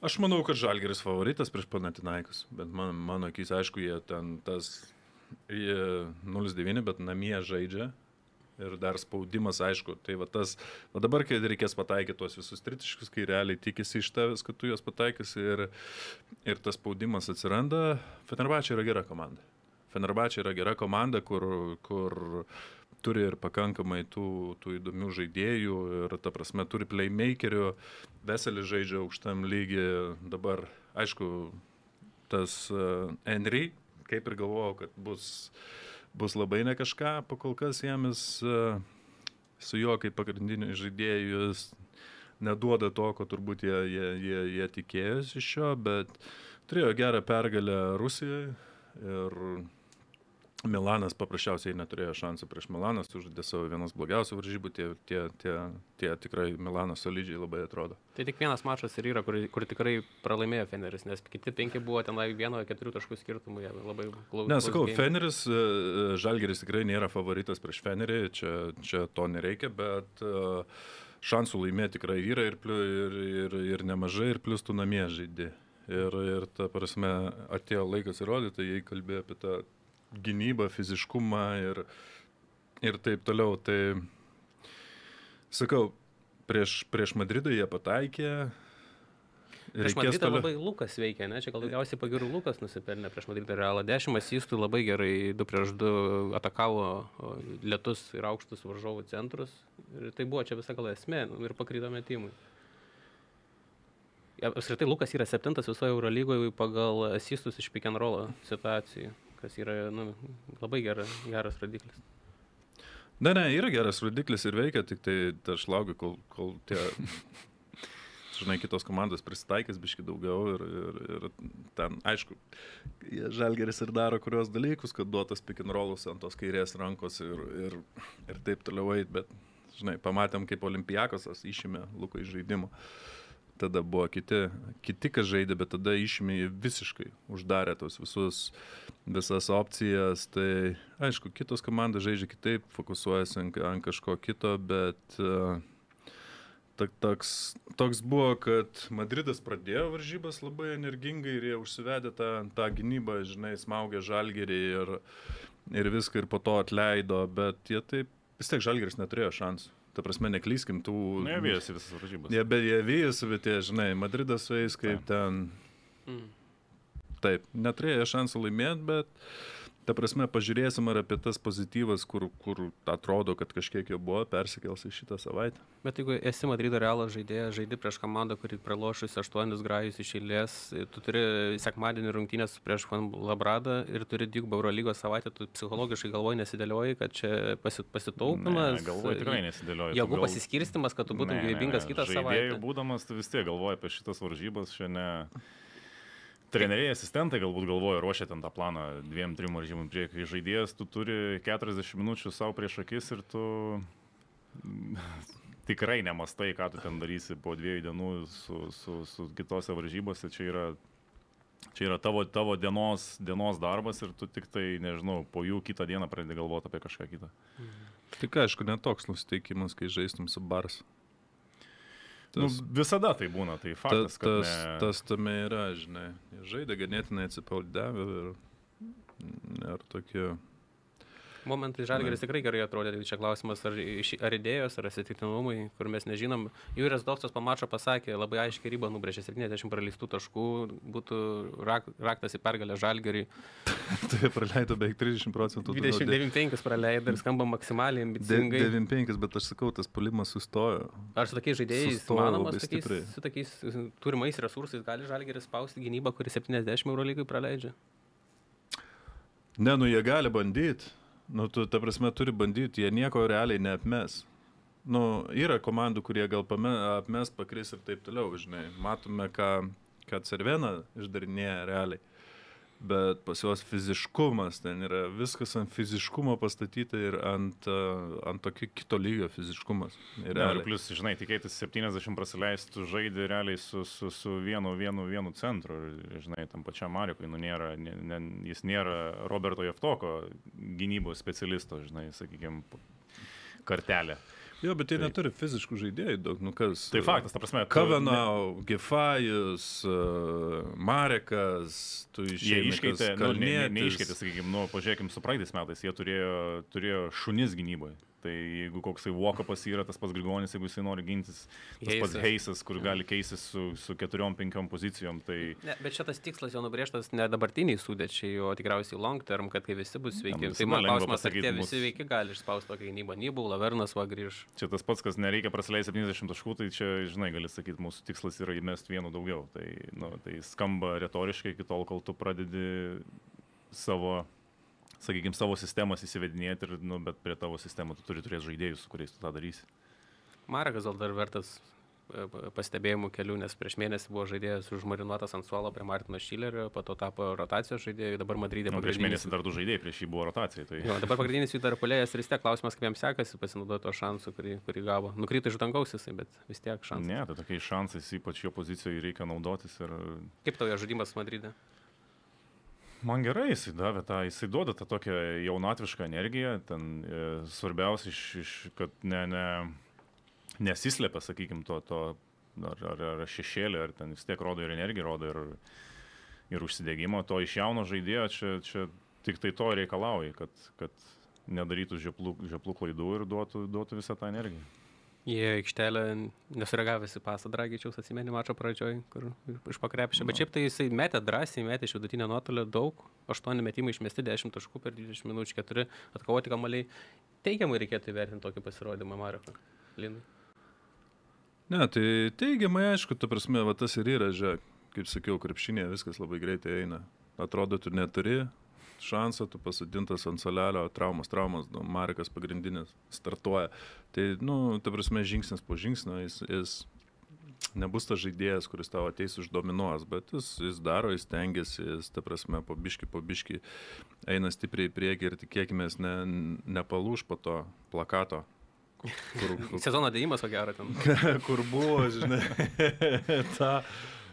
Aš manau, kad Žalgeris favoritas prieš Panatinaikus, bet man, mano akis, aišku, jie ten tas jie 0-9, bet namie žaidžia. Ir dar spaudimas, aišku, tai va tas, o dabar, kai reikės pataikyti tuos visus tritiškus, kai realiai tikisi iš tavęs, kad tu juos pataikysi ir, ir tas spaudimas atsiranda, Fenerbahčia yra gera komanda. Fenerbahčia yra gera komanda, kur, kur turi ir pakankamai tų, tų įdomių žaidėjų ir, ta prasme, turi playmakerių, Veselis žaidžia aukštam lygiai, dabar, aišku, tas uh, Henry, kaip ir galvojau, kad bus, bus labai ne kažką, pakol kas jam jis uh, su juo kaip pagrindiniu žaidėju jis neduoda to, ko turbūt jie, jie, jie, jie tikėjosi iš jo, bet turėjo gerą pergalę Rusijoje ir Milanas paprasčiausiai neturėjo šansų prieš Milaną, sužaidė savo vienas blogiausių varžybų, tie, tie, tie, tie tikrai Milano solidžiai labai atrodo. Tai tik vienas mačas ir yra, kur, kur tikrai pralaimėjo Feneris, nes kiti penki buvo tenai vieno, keturių taškų skirtumų, jie labai glaudžiai. Ne, sakau, Feneris, e, Žalgeris tikrai nėra favoritas prieš Fenerį, čia, čia to nereikia, bet e, šansų laimėti tikrai yra ir, ir, ir, ir nemažai, ir plus tu namie žaidži. Ir, ir ta prasme, atėjo laikas įrodyti, jei kalbėjo apie tą gynybą, fiziškumą ir, ir taip toliau. Tai sakau, prieš, prieš Madridą jie pataikė. Prieš Madridą toliau. labai Lukas veikia, ne? Čia gal daugiausiai pagirų Lukas nusipelnė prieš Madridą realą. Dešimt asistų labai gerai, du prieš du atakavo o, lietus ir aukštus varžovų centrus. Ir tai buvo čia visa gal esmė nu, ir pakryto metimui. Apskritai Lukas yra septintas visoje Eurolygoje pagal asistus iš pick and roll situacijų, kas yra nu, labai gera, geras rodiklis. Ne, ne, yra geras rodiklis ir veikia, tik tai aš laukiu, kol, kol tie, žinai, kitos komandos prisitaikys biški daugiau ir, ir, ir ten, aišku, žalgeris ir daro kurios dalykus, kad duotas pick and rollus ant tos kairės rankos ir, ir, ir taip toliau eit, bet, žinai, pamatėm, kaip olimpijakosas išėmė Luką iš žaidimo. Tada buvo kiti, kiti kas žaidė, bet tada išėmė jį visiškai, uždarė tos visus, visas opcijas. Tai aišku, kitos komandos žaidžia kitaip, fokusuojasi ant, ant kažko kito, bet uh, toks, toks buvo, kad Madridas pradėjo varžybas labai energingai ir jie užsivedė tą, tą gynybą, žinai, smaugė žalgerį ir, ir viską ir po to atleido, bet jie taip, vis tiek žalgeris neturėjo šansų. Ta prasme, neklyskim tų... Ne, vėjasi visas varžybas. Jie, be, vyjasi, bet jie, žinai, Madridas su jais kaip ten... Mm. Taip, neturėjo šansų laimėti, bet ta prasme, pažiūrėsim, ar apie tas pozityvas, kur, kur atrodo, kad kažkiek jo buvo, persikels į šitą savaitę. Bet jeigu esi Madrido Realo žaidėjas, žaidži prieš komandą, kuri pralošusi 8 grajus iš eilės, tu turi sekmadienį rungtynės prieš Juan Labradą ir turi dvigubą Eurolygos savaitę, tu psichologiškai galvoji nesidėlioji, kad čia pasi, pasitaupimas. Ne, galvoju, tikrai nesidėlioju. Jėgų Tu gal- pasiskirstimas, kad tu būtum gyvybingas kitą savaitę. Būdamas, tu vis tiek galvoji apie šitas varžybas, šiandien treneriai, asistentai galbūt galvoja, ruošia ten tą planą dviem, trim varžybom priekį. Žaidėjas, tu turi 40 minučių savo prieš akis ir tu tikrai nemastai, ką tu ten darysi po dviejų dienų su, su, su kitose varžybose. Čia yra, čia yra tavo, tavo dienos, dienos darbas ir tu tik tai, nežinau, po jų kitą dieną pradedi galvoti apie kažką kitą. Tik aišku, netoks nusiteikimas, kai žaistum su Bars. Nu, Tas, visada tai būna, tai ta, faktas, kad tas, ne... tas tame yra, žinai. Žaidė ganėtinai atsipalaidavę ir ir tokie... Momentai Žalgeris tikrai gerai atrodė, tai čia klausimas, ar, ar idėjos, ar atsitiktinumai, kur mes nežinom. Jūrijas Dovcas po mačo pasakė, labai aiškiai ribą nubrėžė 70 praleistų taškų, būtų rak, raktas į pergalę Žalgerį. Tai praleido beveik 30 procentų. 29 praleido ir skamba maksimaliai ambicingai. 95, bet aš sakau, tas polimas sustojo. Ar su tokiais žaidėjais labai su tokiais, su tokiais uh, turimais resursais gali Žalgeris spausti gynybą, kuri 70 euro lygai praleidžia? Ne, nu jie gali bandyti. Nu, tu, ta prasme, turi bandyti, jie nieko realiai neapmes. Nu, yra komandų, kurie gal pame, apmes, pakris ir taip toliau, žinai. Matome, ką, ką Cervena išdarinėja realiai. Bet pas juos fiziškumas, ten yra viskas ant fiziškumo pastatyta ir ant, ant tokio kito lygio fiziškumas. Ir Ir realiai. plus, žinai, tikėtis 70 praleistų žaidė realiai su, su, su vienu, vienu, vienu centru. Ir, žinai, tam pačiam Marikui, nu, nėra, ne, ne, jis nėra Roberto Jeftoko gynybos specialisto, žinai, sakykime, kartelė. Jo, bet jie Tai- neturi fiziškų žaidėjų daug, nu kas. Tai faktas, ta prasme, Kavanau, Gefajus, uh, Marekas, tu Jie išėjai. iškeitė, nu, ne, ne, neiškeitė, sakykime, nu, pažiūrėkime, su praeitais metais jie turėjo, turėjo šunis gynyboje. Tai jeigu koksai Vokapas yra tas pats Grigonis, jeigu jisai nori gintis, tas pats Heisas. Heisas, kur gali keistis su, su keturiom, penkiom pozicijom, tai Ne, bet šitas tikslas jau nubrėžtas ne dabartiniai sudėčiai, o tikriausiai long term, kad kai visi bus sveiki. Ja, tai man klausimas, ar tie visi veiki gali išspausti tokią gynybą. Nybų, Lavernas va grįž. čia tas pats, kas nereikia praleisti 70 taškų, tai čia, žinai, gali sakyti, mūsų tikslas yra įmesti vienu daugiau. Tai, nu, tai skamba retoriškai iki tol, kol tu pradedi savo, sakykime, savo sistemas įsivedinėti, ir, nu, bet prie tavo sistemų tu turi turėti žaidėjus, su kuriais tu tą darysi. Marekas gal dar vertas e, pa- pastebėjimų kelių, nes prieš mėnesį buvo žaidėjas užmarinuotas ant suolo prie Martino Šilerio, po to tapo rotacijos žaidėjų, dabar Madrydė Nu, prieš mėnesį dar du žaidėjai, prieš jį buvo rotacija. Tai... Jo, dabar pagrindinis jų dar polėjas ir vis tiek klausimas, kaip jam sekasi pasinaudoti to šansu, kurį, kurį gavo. Nukrito iš dangaus jisai, bet vis tiek šansas. Ne, tai tokiais šansais, ypač jo pozicijoje reikia naudotis ir Kaip tau jo žaidimas Madrydė? Man gerai, jisai davė tą, jisai duoda tą tokią jaunatvišką energiją, ten e, svarbiausia, iš, iš, kad ne, ne, nesislėpia, sakykime, to, to ar, ar, ar šešėlį, ar ten vis tiek rodo ir energiją, rodo ir, ir užsidėgymą, to iš jauno žaidėjo čia, čia tik tai to reikalauja, kad, kad nedarytų žioplų, žioplų klaidų ir duotų, duotų visą tą energiją. Jie aikštelę nesureagavęs į pasą Dragičiaus atsimeni mačo pradžioj, kur iš pakrepšio. Bet šiaip tai jisai metė drąsiai, metė iš vidutinio nuotolio daug, 8 metimai išmesti 10 taškų per 20 minučių, 4 atkovoti kamaliai. Teigiamai reikėtų įvertinti tokį pasirodymą Mareko. Linai. Ne, tai teigiamai aišku, ta prasme, va tas ir yra, žiūrėk, kaip sakiau, krepšinėje viskas labai greitai eina. Atrodo, tu neturi šansą, tu pasadintas ant solelio, traumas, traumas, nu, Marikas pagrindinis startuoja. Tai, nu, ta prasme, žingsnis po žingsnio, jis, jis nebus tas žaidėjas, kuris tavo ateis uždominuos, bet jis, jis daro, jis tengiasi, jis, ta prasme, po biški, po biški eina stipriai į priekį ir tikėkime, ne, nepalūš po to plakato. Kur, kur, Sezono dėjimas, ko gero, ten. kur buvo, žinai, ta.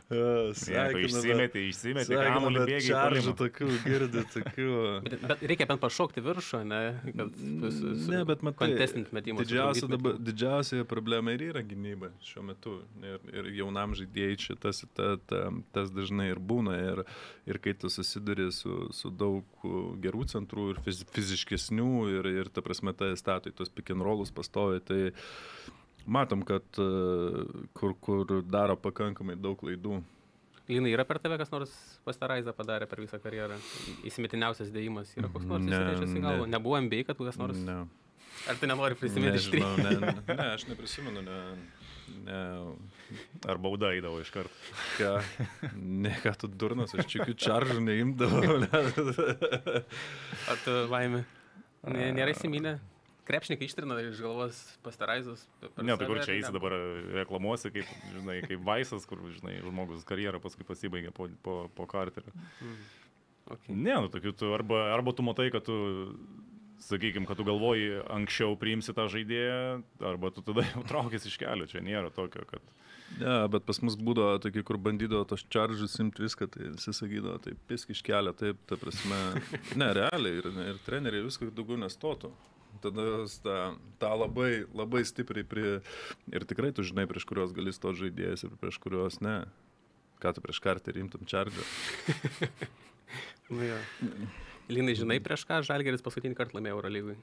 Jeigu išsimetė, išsimetė, kamuolį bėgi. į Čaržų tokių girdi, tokių. Bet, bet reikia bent pašokti viršų, ne? Kad su- su- Ne, bet matai, Kontestinti metimą. Didžiausia, dabar, didžiausia problema ir yra gynyba šiuo metu. Ir, ir jaunam žaidėjai čia tas, ta, ta, tas dažnai ir būna. Ir, ir kai tu susiduri su, su daug uh, gerų centrų ir fiz, fiziškesnių ir, ir ta prasme, tai statai tuos rollus pastovi, tai matom, kad uh, kur, kur daro pakankamai daug klaidų. Linai, yra per tave kas nors pastaraizą padarė per visą karjerą? Įsimetiniausias dėjimas yra koks nors Ne, įsirėžęs į galvą? ne. Nebuvo MBA, kad kas nors... Ne. Ar tu nenori prisiminti iš Nežinau, ne, ne, ne, aš neprisimenu, ne, ne, Ar bauda įdavo iš karto. ką, ne, ką tu durnas, aš čiūkių čaržų neimdavau. ne. Ar tu laimė? Nė- Nėra įsiminę? Krepšininkai ištrina iš galvos pastaraizus. per Ne, tai kur čia eisi dabar reklamuosi, kaip, žinai, kaip vaisas, kur, žinai, žmogus karjerą paskui pasibaigė po, po, po karterio. Okay. Ne, nu tokių tu arba, arba tu matai, kad tu, sakykime, kad tu galvoji anksčiau priimsi tą žaidėją, arba tu tada jau traukės iš kelio, čia nėra tokio, kad... Ne, bet pas mus būdavo tokie, kur bandydavo tos čaržus imti viską, tai visi sakydavo, tai pisk iš kelio, taip, ta prasme. Ne, realiai, ir, ir treneriai viską daugiau nestotų. Tada tą, tą labai, labai stipriai prie... Ir tikrai tu žinai, prieš kuriuos gali stoti žaidėjas ir prieš kuriuos ne. Ką tu prieš kartą rimtum čardžą? Nu, jo. Linai, žinai, prieš ką Žalgeris paskutinį kartą laimėjo Eurolygui?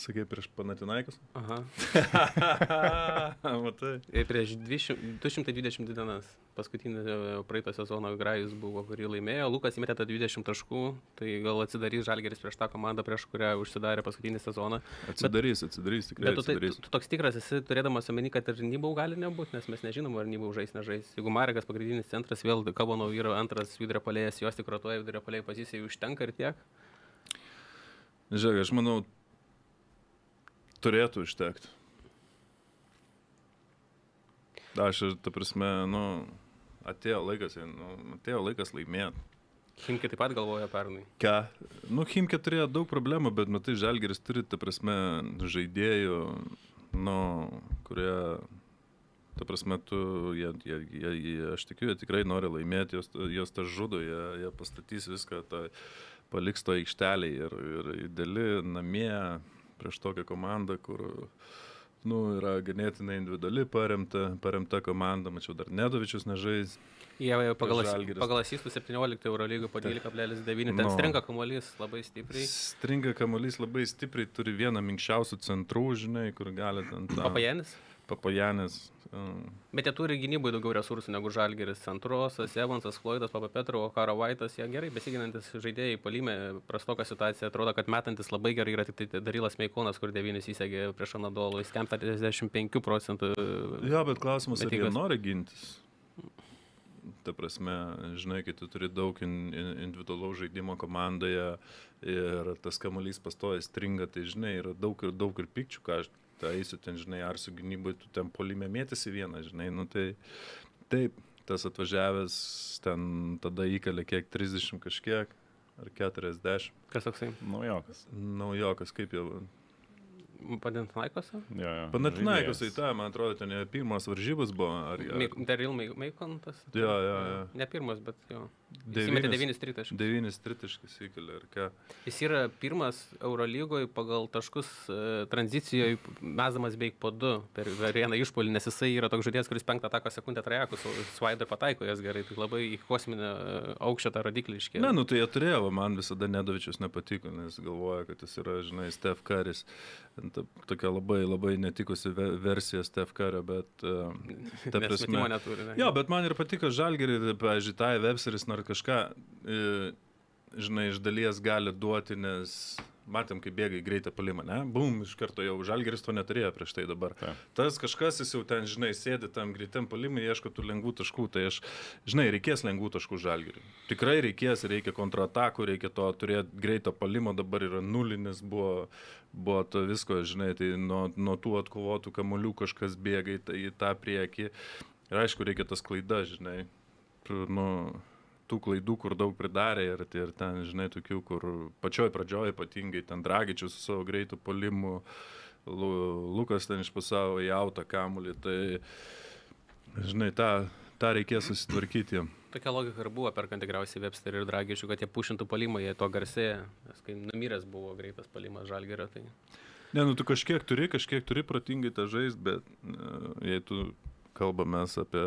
Sakai, prieš Panatinaikus? Aha. Matai. Prieš 200 222 dienas. Paskutinį e, praeito sezono Grajus buvo, kurį laimėjo. Lukas įmetė tą 20 taškų. Tai gal atsidarys Žalgeris prieš tą komandą, prieš kurią užsidarė paskutinį sezoną. Atsidarys, atsidarys, tikrai Bet tu, tai, atsidarys. tu, tu toks tikras esi, turėdamas omeny, kad ir Nybau gali nebūti, nes mes nežinom, ar Nybau žais, nežais. Jeigu Marekas pagrindinis centras, vėl Kabano vyro antras vidurio palėjas, jos tik rotuoja vidurio palėjai pozicijai, užtenka ir tiek. Žiūrėk, aš manau, turėtų užtekti. Aš, ir, ta prasme, nu, atėjo laikas, nu, atėjo laikas laimėti. Himki taip pat galvoja pernai. Ką? Nu, Himke turėjo daug problemų, bet matai, Žalgeris turi, ta prasme, žaidėjų, nu, kurie, ta prasme, tu, jie, jie, jie, jie, aš tikiu, jie tikrai nori laimėti, jos, jos tą žudo, jie, jie pastatys viską, tą, paliks to aikštelį ir, ir ideali namie prieš tokią komandą, kur, nu, yra ganėtinai individuali paremta, paremta komanda, mačiau, dar Nedovičius nežais. Jie Žalgiris. pagal asistų 17 euro lygų po 12,9. Ten Nu. stringa kamuolys labai stipriai. Stringa kamuolys labai stipriai, turi vieną minkščiausių centrų, žinai, kur gali ten. Papajanis. Papajanės. Um, Bet jie turi gynybai daugiau resursų negu Žalgeris. Centrosas, Evansas, Kloidas, Papa Petro, Karo Vaitas, jie gerai besiginantis žaidėjai, palymė prastoką situaciją. Atrodo, kad metantis labai gerai yra tik tai Darylas Meikonas, kur 9 įsegė prieš Anadolų. Jis kem 45 procentų. Jo, bet klausimas, ar jie nori gintis. Ta prasme, žinai, kai tu turi daug in, in, individualaus žaidimo komandoje ir tas kamuolys pastoja stringa, tai žinai, yra daug ir daug ir pikčių, ką aš eisiu ten, žinai, ar su gynybai, tu ten polime mėtysi vieną, žinai, nu tai taip, tas atvažiavęs ten tada įkalė kiek 30 kažkiek ar 40. Kas toksai? Naujokas. Naujokas, kaip jau. Padint Naikose? Jo, jo, Panatinaikos, tai man atrodo, ten pirmas varžybas buvo. Ar, ar, Daryl Meikontas? Jo, jo, jo. Ne pirmas, bet jo. Įmetė 9 tritaškius. Devynis tritaškis įkalė, ar ką. Jis yra pirmas Eurolygoje pagal taškus e, tranzicijoje, mesdamas beveik po du per vieną išpolį, nes jisai yra toks žaidėjas, kuris penktą atako sekundę trajekus, svaido ir pataiko jas gerai, tai labai į kosminę e, aukštą tą rodiklį iškėlė. Ne, nu tai jie turėjo, man visada Nedovičius nepatiko, nes galvoja, kad jis yra, žinai, Steph Karis. Ta, tokia labai, labai netikusi ve- versija Steph Kario, bet... Uh, ta prasme... neturi. ne? Jo, bet man ir patiko Žalgerį, pavyzdžiui, tai Webseris nors kažką, e, žinai, iš dalies gali duoti, nes matėm, kaip bėga į greitą palimą, ne? Bum, iš karto jau Žalgeris to neturėjo prieš tai dabar. Taip. Tas kažkas, jis jau ten, žinai, sėdi tam greitam palimui, ieško tų lengvų taškų, tai aš, žinai, reikės lengvų taškų Žalgeriui. Tikrai reikės, reikia kontratakų, reikia to turėti greito palimo, dabar yra nulinis, buvo, buvo to visko, žinai, tai nuo, nuo tų atkovotų kamolių kažkas bėga į tą, į tą priekį. Ir aišku, reikia tas klaidas, žinai, nu, tų klaidų, kur daug pridarė ir, ir ten, žinai, tokių, kur pačioj pradžioj ypatingai ten Dragičius su savo greitų polimu, Lu, Lukas ten išpasavo į autą kamulį, tai, žinai, tą, tą reikės susitvarkyti. Tokia logika ir buvo perkant tikriausiai Webster ir Dragičių, kad jie pušintų palimą, jie to garsėja, nes kai numiręs buvo greitas palimas Žalgerio, tai Ne, nu tu kažkiek turi, kažkiek turi protingai tą žaisti, bet e, jei tu kalbame apie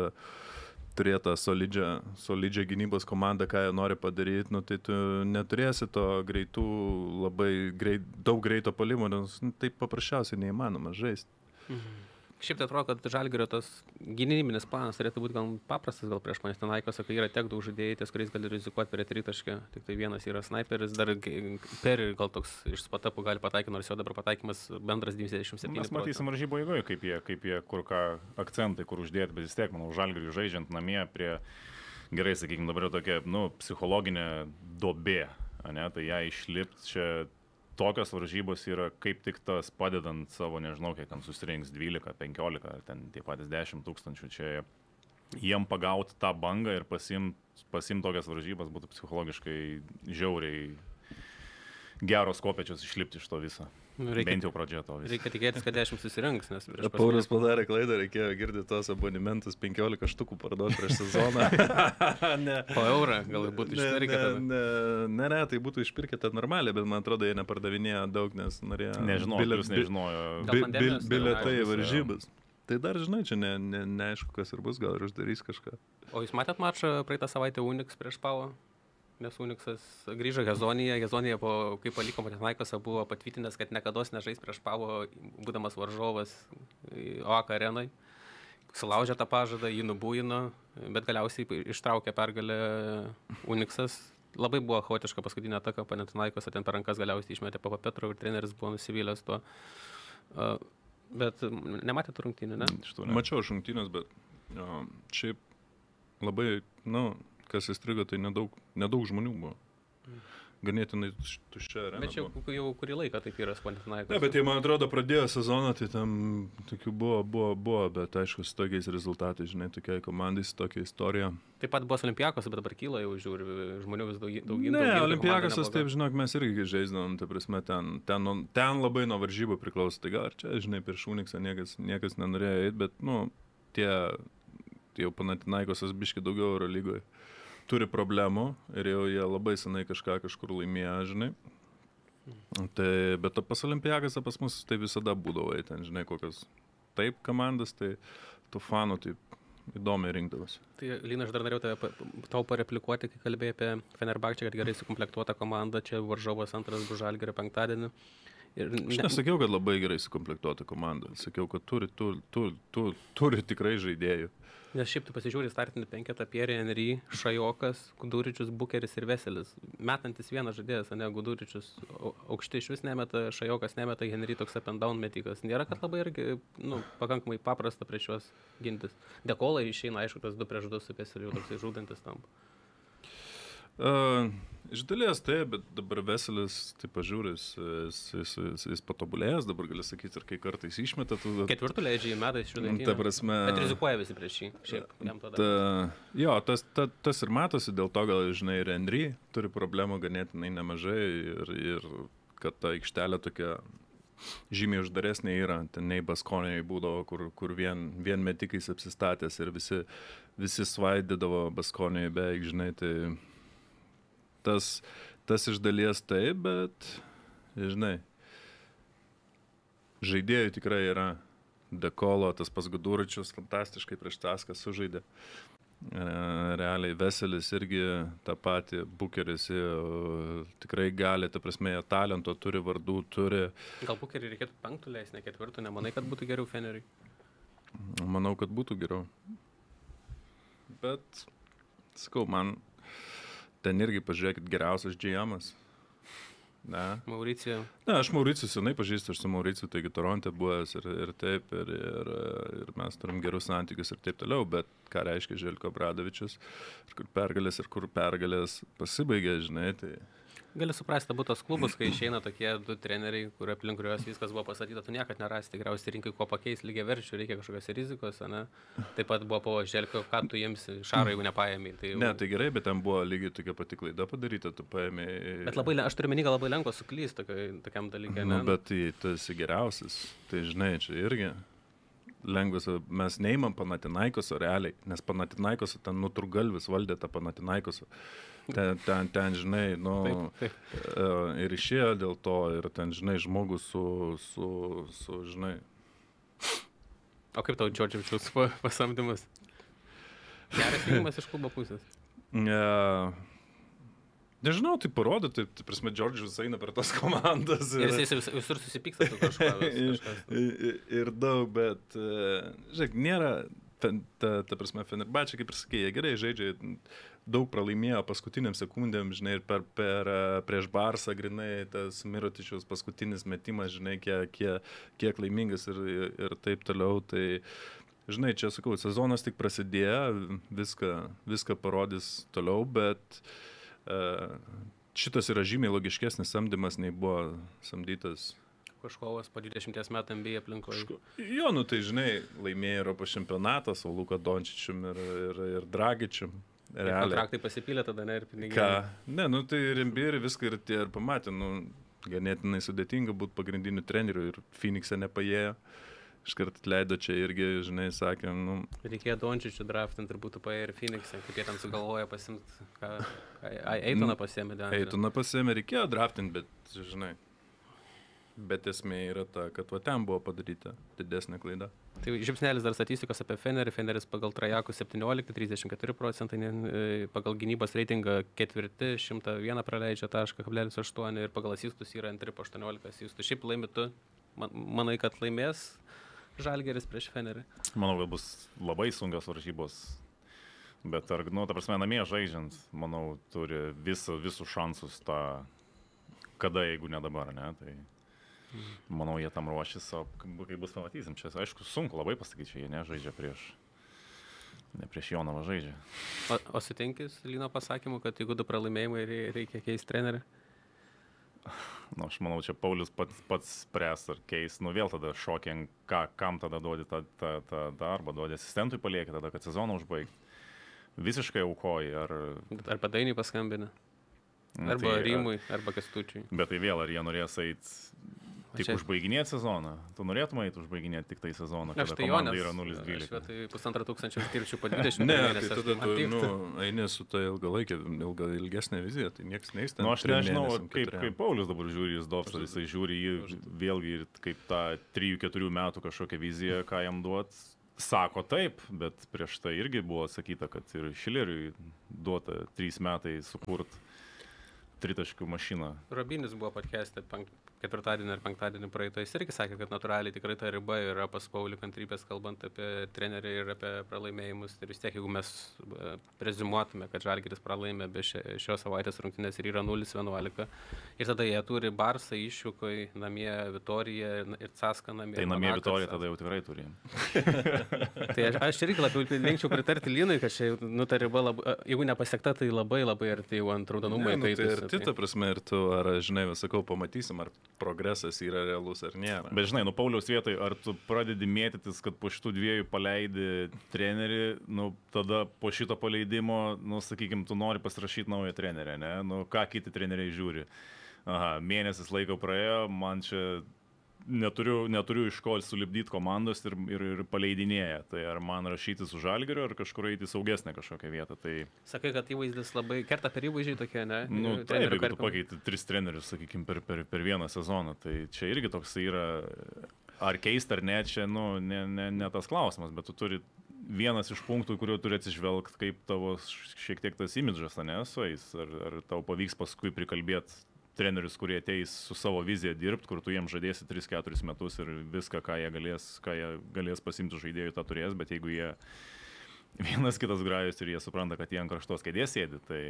turėtą solidžią, solidžią gynybos komandą, ką jie nori padaryti, nu, tai tu neturėsi to greitų, labai greit, daug greito palimo, nes nu, taip paprasčiausiai neįmanoma žaisti. Šiaip tai atrodo, kad Žalgerio tas gynybinis planas turėtų būti gal paprastas, gal prieš manęs tenaikos, kai yra tiek daug žaidėjų, ties kuriais gali rizikuoti prie tritaškio. Tik tai vienas yra sniperis, dar per gal toks iš spatapų gali pataikyti, nors jo dabar pataikymas bendras 97. Mes matysim varžybų eigoje, kaip jie, kaip jie kur ką akcentai, kur uždėti, bet vis tiek, manau, žalgiriui žaidžiant namie prie, gerai, sakykime, dabar jau tokia, nu, psichologinė dobė, ne, tai ją išlipti čia tokios varžybos yra kaip tik tas padedant savo, nežinau, kiek ten susirinks 12, 15 ar ten tie patys 10 tūkstančių, čia jiem pagauti tą bangą ir pasimti pasim tokias varžybas būtų psichologiškai žiauriai geros kopečios išlipti iš to viso. Nu, Reikia, Bent jau pradžioje to viso. reikia tikėtis, kad 10 susirinks, nes prieš Paulius padarė klaidą, reikėjo girdėti tos abonementus 15 štukų parduoti prieš sezoną. ne. Po eurą gal būtų Ne, išpirkę. ne, ne, ne, ne, tai būtų išpirkę tą normalią, bet man atrodo, jie nepardavinėjo daug, nes norėjo. Nežinau, plius nežinojo. Biletai varžybas. Tai dar, žinai, čia ne, ne, neaišku, kas ir bus, gal ir uždarys kažką. O jūs matėt mačą praeitą savaitę Unix prieš Pavo? Nes Unixas grįžo Hezoniją, Hezonija, po, kai paliko Matinaikosą, buvo patvirtinęs, kad niekada nežais prieš Pavo, būdamas varžovas OAK arenai. Sulaužė tą pažadą, jį nubūjino, bet galiausiai ištraukė pergalę Unixas. Labai buvo chaotiška paskutinė ataka, Panetinaikos ten per rankas galiausiai išmetė Papa Petro ir treneris buvo nusivylęs tuo. Bet nematėte rungtynių, ne? Mačiau rungtynės, bet jo, šiaip labai, nu, kas įstrigo, tai nedaug, nedaug žmonių buvo. Mm ganėtinai tuščia arena. Bet čia jau, jau kurį laiką taip yra Spantinaikas. Ne, bet jie, man atrodo, pradėjo sezoną, tai tam tokių buvo, buvo, buvo, bet aišku, su tokiais rezultatais, žinai, tokiai komandai, su tokia istorija. Taip pat buvo Olimpiakos, bet dabar kyla jau žiūri, žmonių vis daug, daugyn. Ne, Olimpiakosas, taip, žinok, mes irgi žaisdavom, ta prasme, ten, ten, ten labai nuo varžybų priklauso, tai gal čia, žinai, prieš Uniksą niekas, niekas nenorėjo eiti, bet, nu, tie, jau Panatinaikosas biški daugiau Euro lygoje turi problemų ir jau jie labai senai kažką kažkur laimėjo, žinai. Tai, bet pas olimpiakas pas mus tai visada būdavo, ten, žinai, kokios taip komandas, tai tų fanų taip įdomiai rinkdavosi. Tai Lina, aš dar norėjau tave, tau pareplikuoti, kai kalbėjai apie Fenerbakčią, kad gerai sukomplektuota komanda, čia varžovas antras Bužalgerio penktadienį. Ir ne... Aš nesakiau, kad labai gerai sukomplektuota komanda, sakiau, kad turi, turi, turi, turi, turi tikrai žaidėjų. Nes šiaip tu pasižiūri startinį penketą Pierre Henry, Šajokas, Guduričius, Bukeris ir Veselis. Metantis vienas žaidėjas, ne Guduričius, aukštai iš vis nemeta, Šajokas nemeta, Henry toks up and down metikas. Nėra, kad labai irgi, nu, pakankamai paprasta prieš juos gintis. Dekolai išeina, aišku, tas du prieš du su Veseliu toksai žudantis tampa. Uh, iš dalies taip, bet dabar Veselis, tai pažiūrės, jis, jis, jis, jis patobulėjęs, dabar gali sakyti, ir kai kartais išmeta. Tu... Ketvirtų leidžia į metais šių Ta prasme. Bet rizikuoja visi prieš jį. Šiaip, jam tada. Ta, jo, tas, ta, tas ir matosi, dėl to gal, žinai, ir Henry turi problemų ganėtinai nemažai ir, ir kad ta aikštelė tokia žymiai uždaresnė yra, ten nei Baskonėje būdavo, kur, kur vien, vien metikais apsistatęs ir visi, visi svaidydavo Baskonėje beveik, žinai, tai tas, tas iš dalies taip, bet, žinai, žaidėjų tikrai yra. Dekolo, tas pas Guduričius fantastiškai prieš Taską sužaidė. E, realiai Veselis irgi tą patį, Bukeris tikrai gali, ta prasme, talento turi, vardų turi. Gal Bukerį reikėtų penktų leisti, ne ketvirtų, nemanai, kad būtų geriau Feneriui? Manau, kad būtų geriau. Bet, sakau, man ten irgi pažiūrėkit geriausias GM'as. Ne. Mauricijų. Ne, aš Mauricijų senai pažįstu, aš su Mauricijų, taigi Toronte buvęs ir, ir taip, ir, ir, ir mes turim gerus santykius ir taip toliau, bet ką reiškia Želko Bradovičius, ir kur pergalės ir kur pergalės pasibaigė, žinai, tai gali suprasti abu tos klubus, kai išeina tokie du treneriai, kur aplink kuriuos viskas buvo pasakyta, tu niekada nerasi tikriausiai rinkai ko pakeisti lygiai verčių, reikia kažkokios rizikos, ne? Taip pat buvo po Želko, ką tu jiems šaro, jeigu nepaėmė. Tai jau... Ne, tai gerai, bet ten buvo lygiai tokia pati klaida padaryta, tu paėmė. Bet labai, aš turiu menį, labai lengva suklysti tokiam dalykui. Nu, bet tai tu esi geriausias, tai žinai, čia irgi lengvas, mes neįmam Panatinaikoso realiai, nes Panatinaikoso ten nuturgalvis valdė tą Panatinaikoso ten, ten, ten žinai, nu, taip, taip. E, ir išėjo dėl to, ir ten, žinai, žmogus su, su, su žinai. O kaip tau Džordžiavičiaus pasamdymas? Geras veikimas iš klubo pusės. Ne, Nežinau, tai parodo, tai, tai prasme, Džordžas eina per tas komandas. Ir, ir jis visur susipyksta su kažkuo. ir, ir daug, bet, e, žiūrėk, nėra, ta, ta, ta prasme, Fenerbachė, kaip ir sakė, jie gerai žaidžia, daug pralaimėjo paskutiniam sekundėm, žinai, ir per, per prieš Barsą, grinai, tas Mirotičiaus paskutinis metimas, žinai, kiek, kiek, kiek laimingas ir, ir taip toliau. Tai, žinai, čia sakau, sezonas tik prasidėjo, viską, viską parodys toliau, bet uh, šitas yra žymiai logiškesnis samdymas, nei buvo samdytas Kažkovas po 20 metų MBA aplinkoje. Kažko... Jo, nu tai žinai, laimėjo Europos čempionatą su Luka Dončičium ir, ir, ir Dragičium. Realiai. Kontraktai pasipylė tada, ne, ir pinigai. Ką? Ne, nu tai ir MBA ir viską ir tie ir pamatė, nu, ganėtinai sudėtinga būti pagrindiniu treneriu ir Phoenix'e nepaėjo. Iškart atleido čia irgi, žinai, sakėm, nu. Reikėjo Dončičių draftinti ir būtų paėję ir Phoenix'e, kaip jie ten sugalvoja pasimti, ką, Eitoną pasėmė. Eitoną pasėmė, reikėjo draftinti, bet, žinai. Bet esmė yra ta, kad va ten buvo padaryta didesnė klaida. Tai žipsnelis dar statistikos apie Fenerį. Feneris pagal Trajakų 17, 34 procentai, e, pagal gynybos reitingą ketvirti, 101 praleidžia tašką, kablelis 8 ir pagal asistus yra antri po 18 asistų. Šiaip laimitu, man, manai, kad laimės Žalgeris prieš Fenerį. Manau, kad bus labai sunkios varžybos. Bet, ar, nu, ta prasme, namie žaidžiant, manau, turi visų, visų šansus tą, kada, jeigu ne dabar, ne, tai manau, jie tam ruošis, o kai bus pamatysim, čia, aišku, sunku labai pasakyti, čia jie nežaidžia prieš, ne prieš Jonavą žaidžia. O, o sutinkis Lino pasakymu, kad jeigu du pralaimėjimai rei- reikia keisti trenerių? Nu, aš manau, čia Paulius pats, pats spręs ar keis, nu vėl tada šokiant, ką, kam tada duodi tą, tą, tą darbą, duodi asistentui palieki tada, kad sezoną užbaigti. Visiškai aukoji, ar... Arba dainiai paskambina. Arba tai, Rymui, arba Kestučiui. Bet tai vėl, ar jie norės eiti tik čia- užbaiginėti sezoną? Tu norėtum eiti užbaiginėti tik tai sezoną, Aš kada tai komanda yra Aš 0-12. tai pusantro tūkstančio skirčių po 20 Ne, tai tada tu nu, eini su ta ilgalaikė, ilga, ilgesnė vizija, tai niekas neįsta. Na, nu, aš nežinau, kaip, kaip Paulius dabar žiūri į Zdovsą, jisai žiūri jį vėlgi ir kaip tą 3-4 metų kažkokią viziją, ką jam duot. Sako taip, bet prieš tai irgi buvo sakyta, kad ir Šileriui duota 3 metai sukurt tritaškių mašiną. Robinis buvo podcast'e penk- ketvirtadienį ar penktadienį praeitą. Jis irgi sakė, kad natūraliai tikrai ta riba yra pas Paulį kantrybės, kalbant apie trenerių ir apie pralaimėjimus. Ir vis tiek, jeigu mes e, prezimuotume, kad Žalgiris pralaimė be šios savaitės rungtynės ir yra 0-11, ir tada jie turi Barsą iššūkoj, namie Vitoriją ir Caską namie. Tai namie. Vitorija tada jau tikrai turi. Tai aš, aš irgi labiau linkčiau pritarti Linui, kad čia, nu, ta riba, labai, jeigu nepasiekta, tai labai labai arti jau ant raudonumo nu, tai įkaitusio, ir tai ta prasme, ir tu, ar, žinai, sakau, pamatysim, ar progresas yra realus ar nėra. Bet žinai, nu Pauliaus vietoj, ar tu pradedi mėtytis, kad po šitų dviejų paleidi trenerį, nu tada po šito paleidimo, nu sakykime, tu nori pasirašyti naują trenerį, ne? Nu ką kiti treneriai žiūri. Aha, mėnesis laiko praėjo, man čia neturiu, neturiu iš ko sulibdyti komandos ir, ir, ir paleidinėja. Tai ar man rašyti su žalgeriu, ar kažkur eiti saugesnę kažkokią vietą. Tai, Sakai, kad įvaizdis labai kerta per įvaizdžiai tokie, ne? nu, taip, jeigu tu pakeiti tris trenerius, sakykime, per, per, per vieną sezoną, tai čia irgi toks yra, ar keista ar ne, čia, nu, ne, ne, ne tas klausimas, bet tu turi vienas iš punktų, kuriuo turi atsižvelgti, kaip tavo šiek tiek tas imidžas, ne, sueis, ar, ar tau pavyks paskui prikalbėti trenerius, kurie ateis su savo vizija dirbti, kur tu jiems žadėsi 3-4 metus ir viską, ką jie galės, ką jie galės pasimti žaidėjų, tą turės, bet jeigu jie vienas kitas grajus ir jie supranta, kad jie ant kraštos kėdės sėdi, tai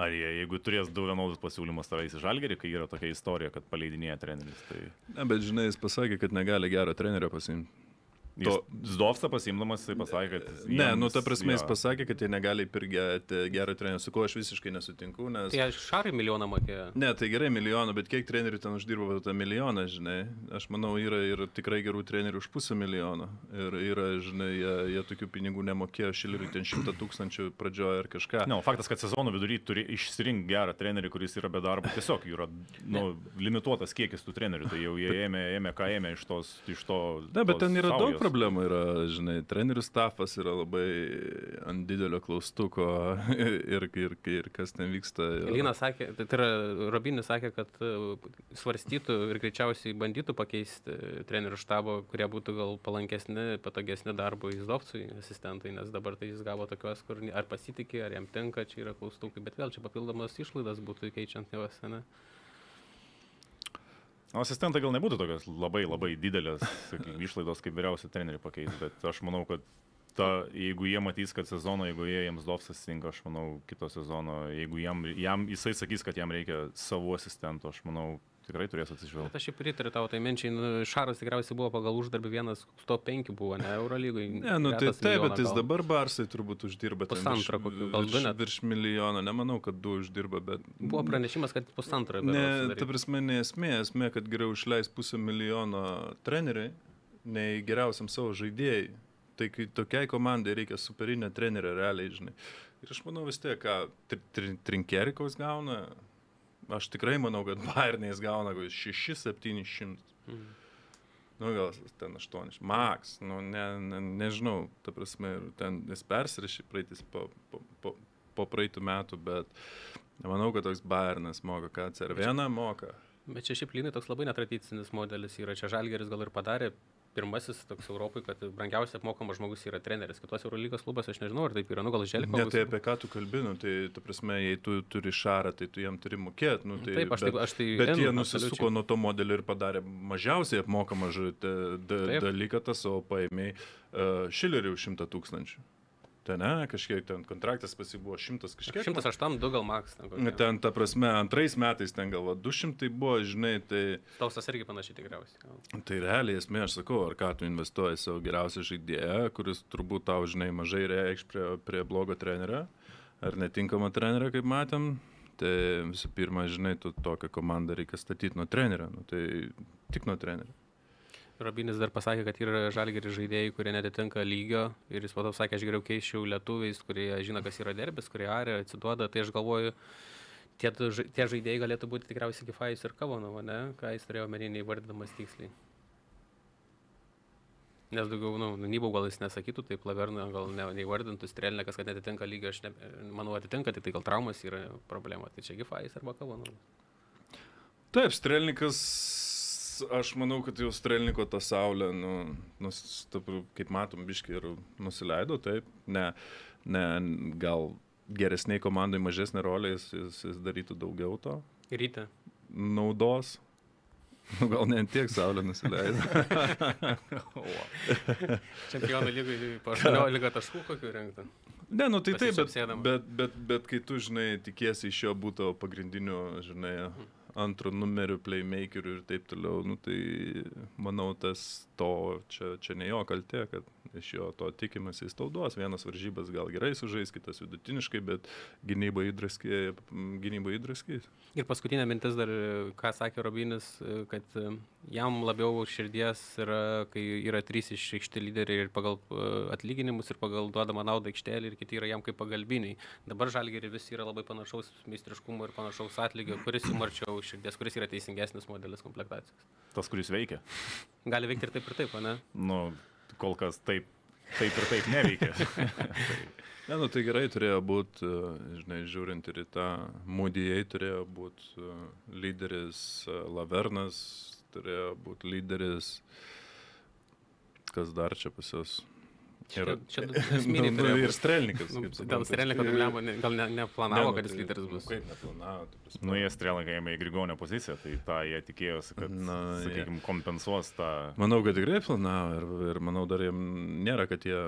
ar jie, jeigu turės du vienodus pasiūlymus, tai į žalgerį, kai yra tokia istorija, kad paleidinėja treneris, tai Ne, bet žinai, jis pasakė, kad negali gero trenerio pasimti. Jis Zdovstą pasimdamas, jis pasakė, kad... Ne, jiems- nu ta prasme, jis pasakė, kad jie negali pirgėti gerą trenerių, su kuo aš visiškai nesutinku, nes... Tai aš šarai milijoną mokėjau. Ne, tai gerai milijoną, bet kiek trenerių ten uždirba tą milijoną, žinai. Aš manau, yra ir tikrai gerų trenerių už pusę milijono. Ir yra, žinai, jie, jie tokių pinigų nemokėjo, šileriui ten šimtą tūkstančių pradžioje ar kažką. Ne, no, faktas, kad sezono vidury turi išsirinkti gerą trenerį, kuris yra be darbo. Tiesiog yra nu, limituotas kiekis tų trenerių. Tai jau jie ėmė, ėmė ką ėmė iš, tos, iš to. Ne, bet ten yra daug saujos. Problemų, yra, žinai, trenerių stafas yra labai ant didelio klaustuko ir, ir, ir kas ten vyksta. Ir... Lynas sakė, tai, tai yra, Robinis sakė, kad e, svarstytų ir greičiausiai bandytų pakeisti trenerių štabo, kurie būtų gal palankesni, patogesni darbui Zdovcui asistentai, nes dabar tai jis gavo tokios, kur ar pasitikė, ar jam tinka, čia yra klaustukai, bet vėl čia papildomas išlaidas būtų keičiant juos, ne? O asistentai gal nebūtų tokios labai labai didelės sakykim, išlaidos kaip vyriausią trenerį pakeisti, bet aš manau, kad ta, jeigu jie matys, kad sezono, jeigu jie jiems Dovsas tinka, aš manau, kito sezono, jeigu jam, jam, jisai sakys, kad jam reikia savo asistento, aš manau, tikrai turės atsižvelgti. Aš jau pritariu tau, tai minčiai, nu, Šaras tikriausiai buvo pagal uždarbį vienas 105 buvo, ne Eurolygoj. Ne, nu tai taip, bet jis gal. dabar Barsai turbūt uždirba ten Pusantro virš- kokių, gal du net. virš milijono, nemanau, kad du uždirba, bet... Buvo pranešimas, kad pusantro. Ne, ta prasme, ne esmė, esmė, kad geriau išleis pusę milijono treneriai, nei geriausiam savo žaidėjai. Tai kai tokiai komandai reikia superinę trenerę realiai, žinai. Ir aš manau vis tiek, ką tri, tri, Trinkerikos gauna, aš tikrai manau, kad Bayernais gauna 6-700. Mhm. Nu, gal ten 8, max, nu, ne, ne, nežinau, ta prasme, ir ten jis persirašė praeitis po, po, po, po praeitų metų, bet nemanau, kad toks Bayernas moka, ką CR1 moka. Bet čia šiaip lynai toks labai netradicinis modelis yra. Čia Žalgeris gal ir padarė pirmasis toks Europai, kad brangiausiai apmokamas žmogus yra treneris. Kitos Eurolygos klubas aš nežinau, ar taip yra. Nu, gal Želiko. Ne, tai apie ką tu kalbinu, tai, tu prasme, jei tu turi šarą, tai tu jam turi mokėti. Nu, tai, Taip, aš bet, aš tai Bet jie nusisuko nuo to modelio ir padarė mažiausiai apmokamą dalyką, tas, o paėmė uh, šilerį už 100 tūkstančių. Ten, ne, kažkiek ten kontraktas pasibuvo 100 kažkiek. 108, 2 gal maks. Ten. Ten, ta prasme, antrais metais ten gal va, 200 buvo, žinai, tai... Tausas irgi panašiai tikriausiai. gal. Tai realiai esmė, aš sakau, ar ką tu investuoji savo geriausią žaidėją, kuris turbūt tau, žinai, mažai reikš prie, prie blogo trenerio, ar netinkamo trenerio, kaip matėm. Tai visų pirma, žinai, tu tokią komandą reikia statyti nuo trenerio, nu, tai tik nuo trenerio. Robinis dar pasakė, kad yra žalgeri žaidėjai, kurie netitinka lygio ir jis to sakė, aš geriau keičiau lietuviais, kurie žino, kas yra derbis, kurie arė, atsiduoda. Tai aš galvoju, tie, tie žaidėjai galėtų būti tikriausiai Gifajus ir Kavonovo, ne? Ką jis turėjo menį neįvardydamas tiksliai. Nes daugiau, nu, Nybau gal jis nesakytų, taip Laverna gal ne, neįvardintų, Strelnekas, kad netitinka lygio, aš ne, manau atitinka, tik tai gal traumas yra problema. Tai čia Gifajus arba Kavonovas. Taip, Strelnikas, aš manau, kad jau Strelniko tą saulę, nu, nus, taip, kaip matom, biškai ir nusileido, taip, ne, ne, gal geresniai komandai mažesnė rolė, jis, jis, jis darytų daugiau to Ryte. naudos. Nu, gal ne tiek saulė nusileido. Čempionų lygai po 18 taškų kokių renkta. Ne, nu tai taip, bet, bet, bet, bet kai tu, žinai, tikiesi iš jo būtų pagrindiniu, žinai, antro numeriu, playmakeriu ir taip toliau, nu tai manau, tas to, čia, čia ne jo kaltė, kad iš jo to tikimasi, jis tau duos. Vienas varžybas gal gerai sužais, kitas vidutiniškai, bet gynyba įdraskė, gynyba įdraskys. Ir paskutinė mintis dar, ką sakė Robinis, kad jam labiau širdies yra, kai yra trys išreikšti lyderiai ir pagal e, atlyginimus ir pagal duodamą naudą aikštelį ir kiti yra jam kaip pagalbiniai. Dabar žalgeri visi yra labai panašaus meistriškumo ir panašaus atlygio, kuris jums arčiau širdies, kuris yra teisingesnis modelis komplektacijos. Tas, kuris veikia. Gali veikti ir taip ir taip, ne? Nu, kol kas taip, taip ir taip neveikia. Ne, nu tai gerai turėjo būti, žinai, žiūrint ir į tą Mūdijai turėjo būti lyderis e, Lavernas, turėjo būti lyderis, kas dar čia pas jos. Čia, čia Nu, esminiai nu, turėjo ir. Strelnikas. Nu, kaip Dėl suprantat. Strelniko dubliavo, ne- gal ne, neplanavo, Ne, nu, kad jis tai- lyderis nu, bus. Kaip neplanavo, nu, jie strėlankai ėmė į Grigonio poziciją, tai tą jie tikėjosi, kad, Na, sakykime, kompensuos tą... Manau, kad tikrai planavo ir, ir manau dar jiem nėra, kad jie...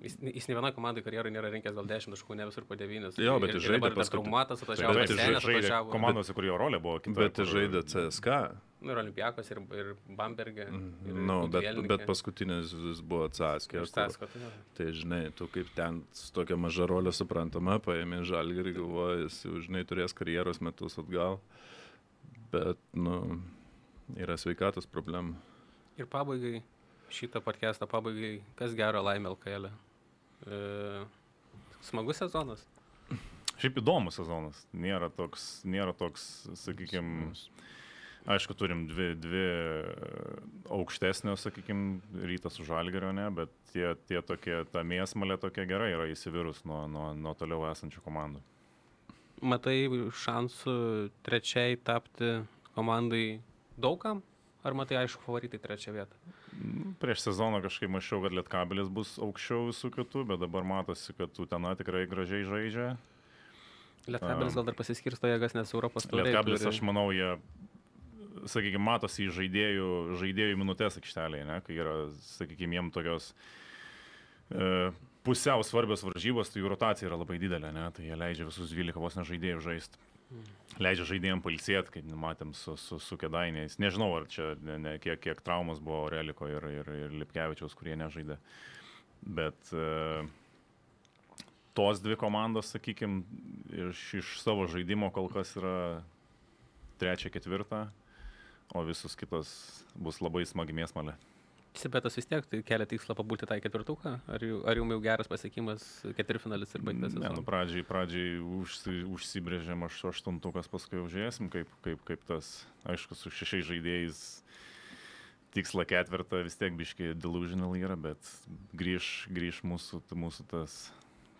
Jis, jis ne viena komanda karjerai nėra rinkęs gal 10 taškų, ne visur po 9. Jo, bet jis žaidė Traumatas Tai atvažiavo, bet bet žaidė komandose, kur jo rolė buvo kita. Bet žaidė CSK. Nu, ir Olimpiakos, ir, ir Bambergė. ir Nu, bet, Budielnikė. bet paskutinis jis buvo. Ir Stasko, tai. Tai žinai, tu kaip ten su tokia maža rolė suprantama, paėmė žalgį ir galvoja, jis jau, žinai, turės karjeros metus atgal. Bet, nu, yra sveikatos problema. Ir pabaigai, šitą podcastą pabaigai, kas gero laimė LKL. E, smagus sezonas. Šiaip įdomus sezonas. Nėra toks, nėra toks sakykime, aišku, turim dvi, dvi e, aukštesnio, sakykime, rytas su žalgerio, ne, bet tie, tie tokie, ta mėsmalė tokia gerai yra įsivirus nuo, nuo, nuo toliau esančių komandų. Matai šansų trečiai tapti komandai daugam? Ar matai aišku favoritai trečią vietą? Prieš sezoną kažkaip mačiau, kad Lietkabelis bus aukščiau visų kitų, bet dabar matosi, kad Utena tikrai gražiai žaidžia. Lietkabelis gal dar pasiskirsto jėgas, nes Europos taurėj Lietkabelis, turi- aš manau, jie, sakykime, matosi į žaidėjų, žaidėjų minutės aikštelėje, ne, kai yra, sakykime, jiem tokios e, pusiau svarbios varžybos, tai jų rotacija yra labai didelė, ne, tai jie leidžia visus 12 vos nežaidėjų žaisti. Leidžia žaidėjim palsėti, kaip matėm su, su, su kedainiais. Nežinau, ar čia ne, ne, kiek, kiek traumas buvo Reliko ir, ir, ir Lipkevičiaus, kurie nežaidė. Bet e, tos dvi komandos, sakykime, iš, iš savo žaidimo kol kas yra trečia, ketvirta, o visus kitos bus labai smagi mėsmalė. Sibetas vis tiek tai kelia tikslą pabūti tą ketvirtuką? Ar, jau- ar jums jau geras pasiekimas ketvirtfinalis ir baigtas? Ne, nu, pradžiai, pradžiai užsi, užsibrėžėm aš aštuntukas, paskui jau žiūrėsim, kaip, kaip, kaip tas, aišku, su šešiais žaidėjais tikslą ketvirtą vis tiek biškai delusional yra, bet grįž, grįž mūsų, mūsų tas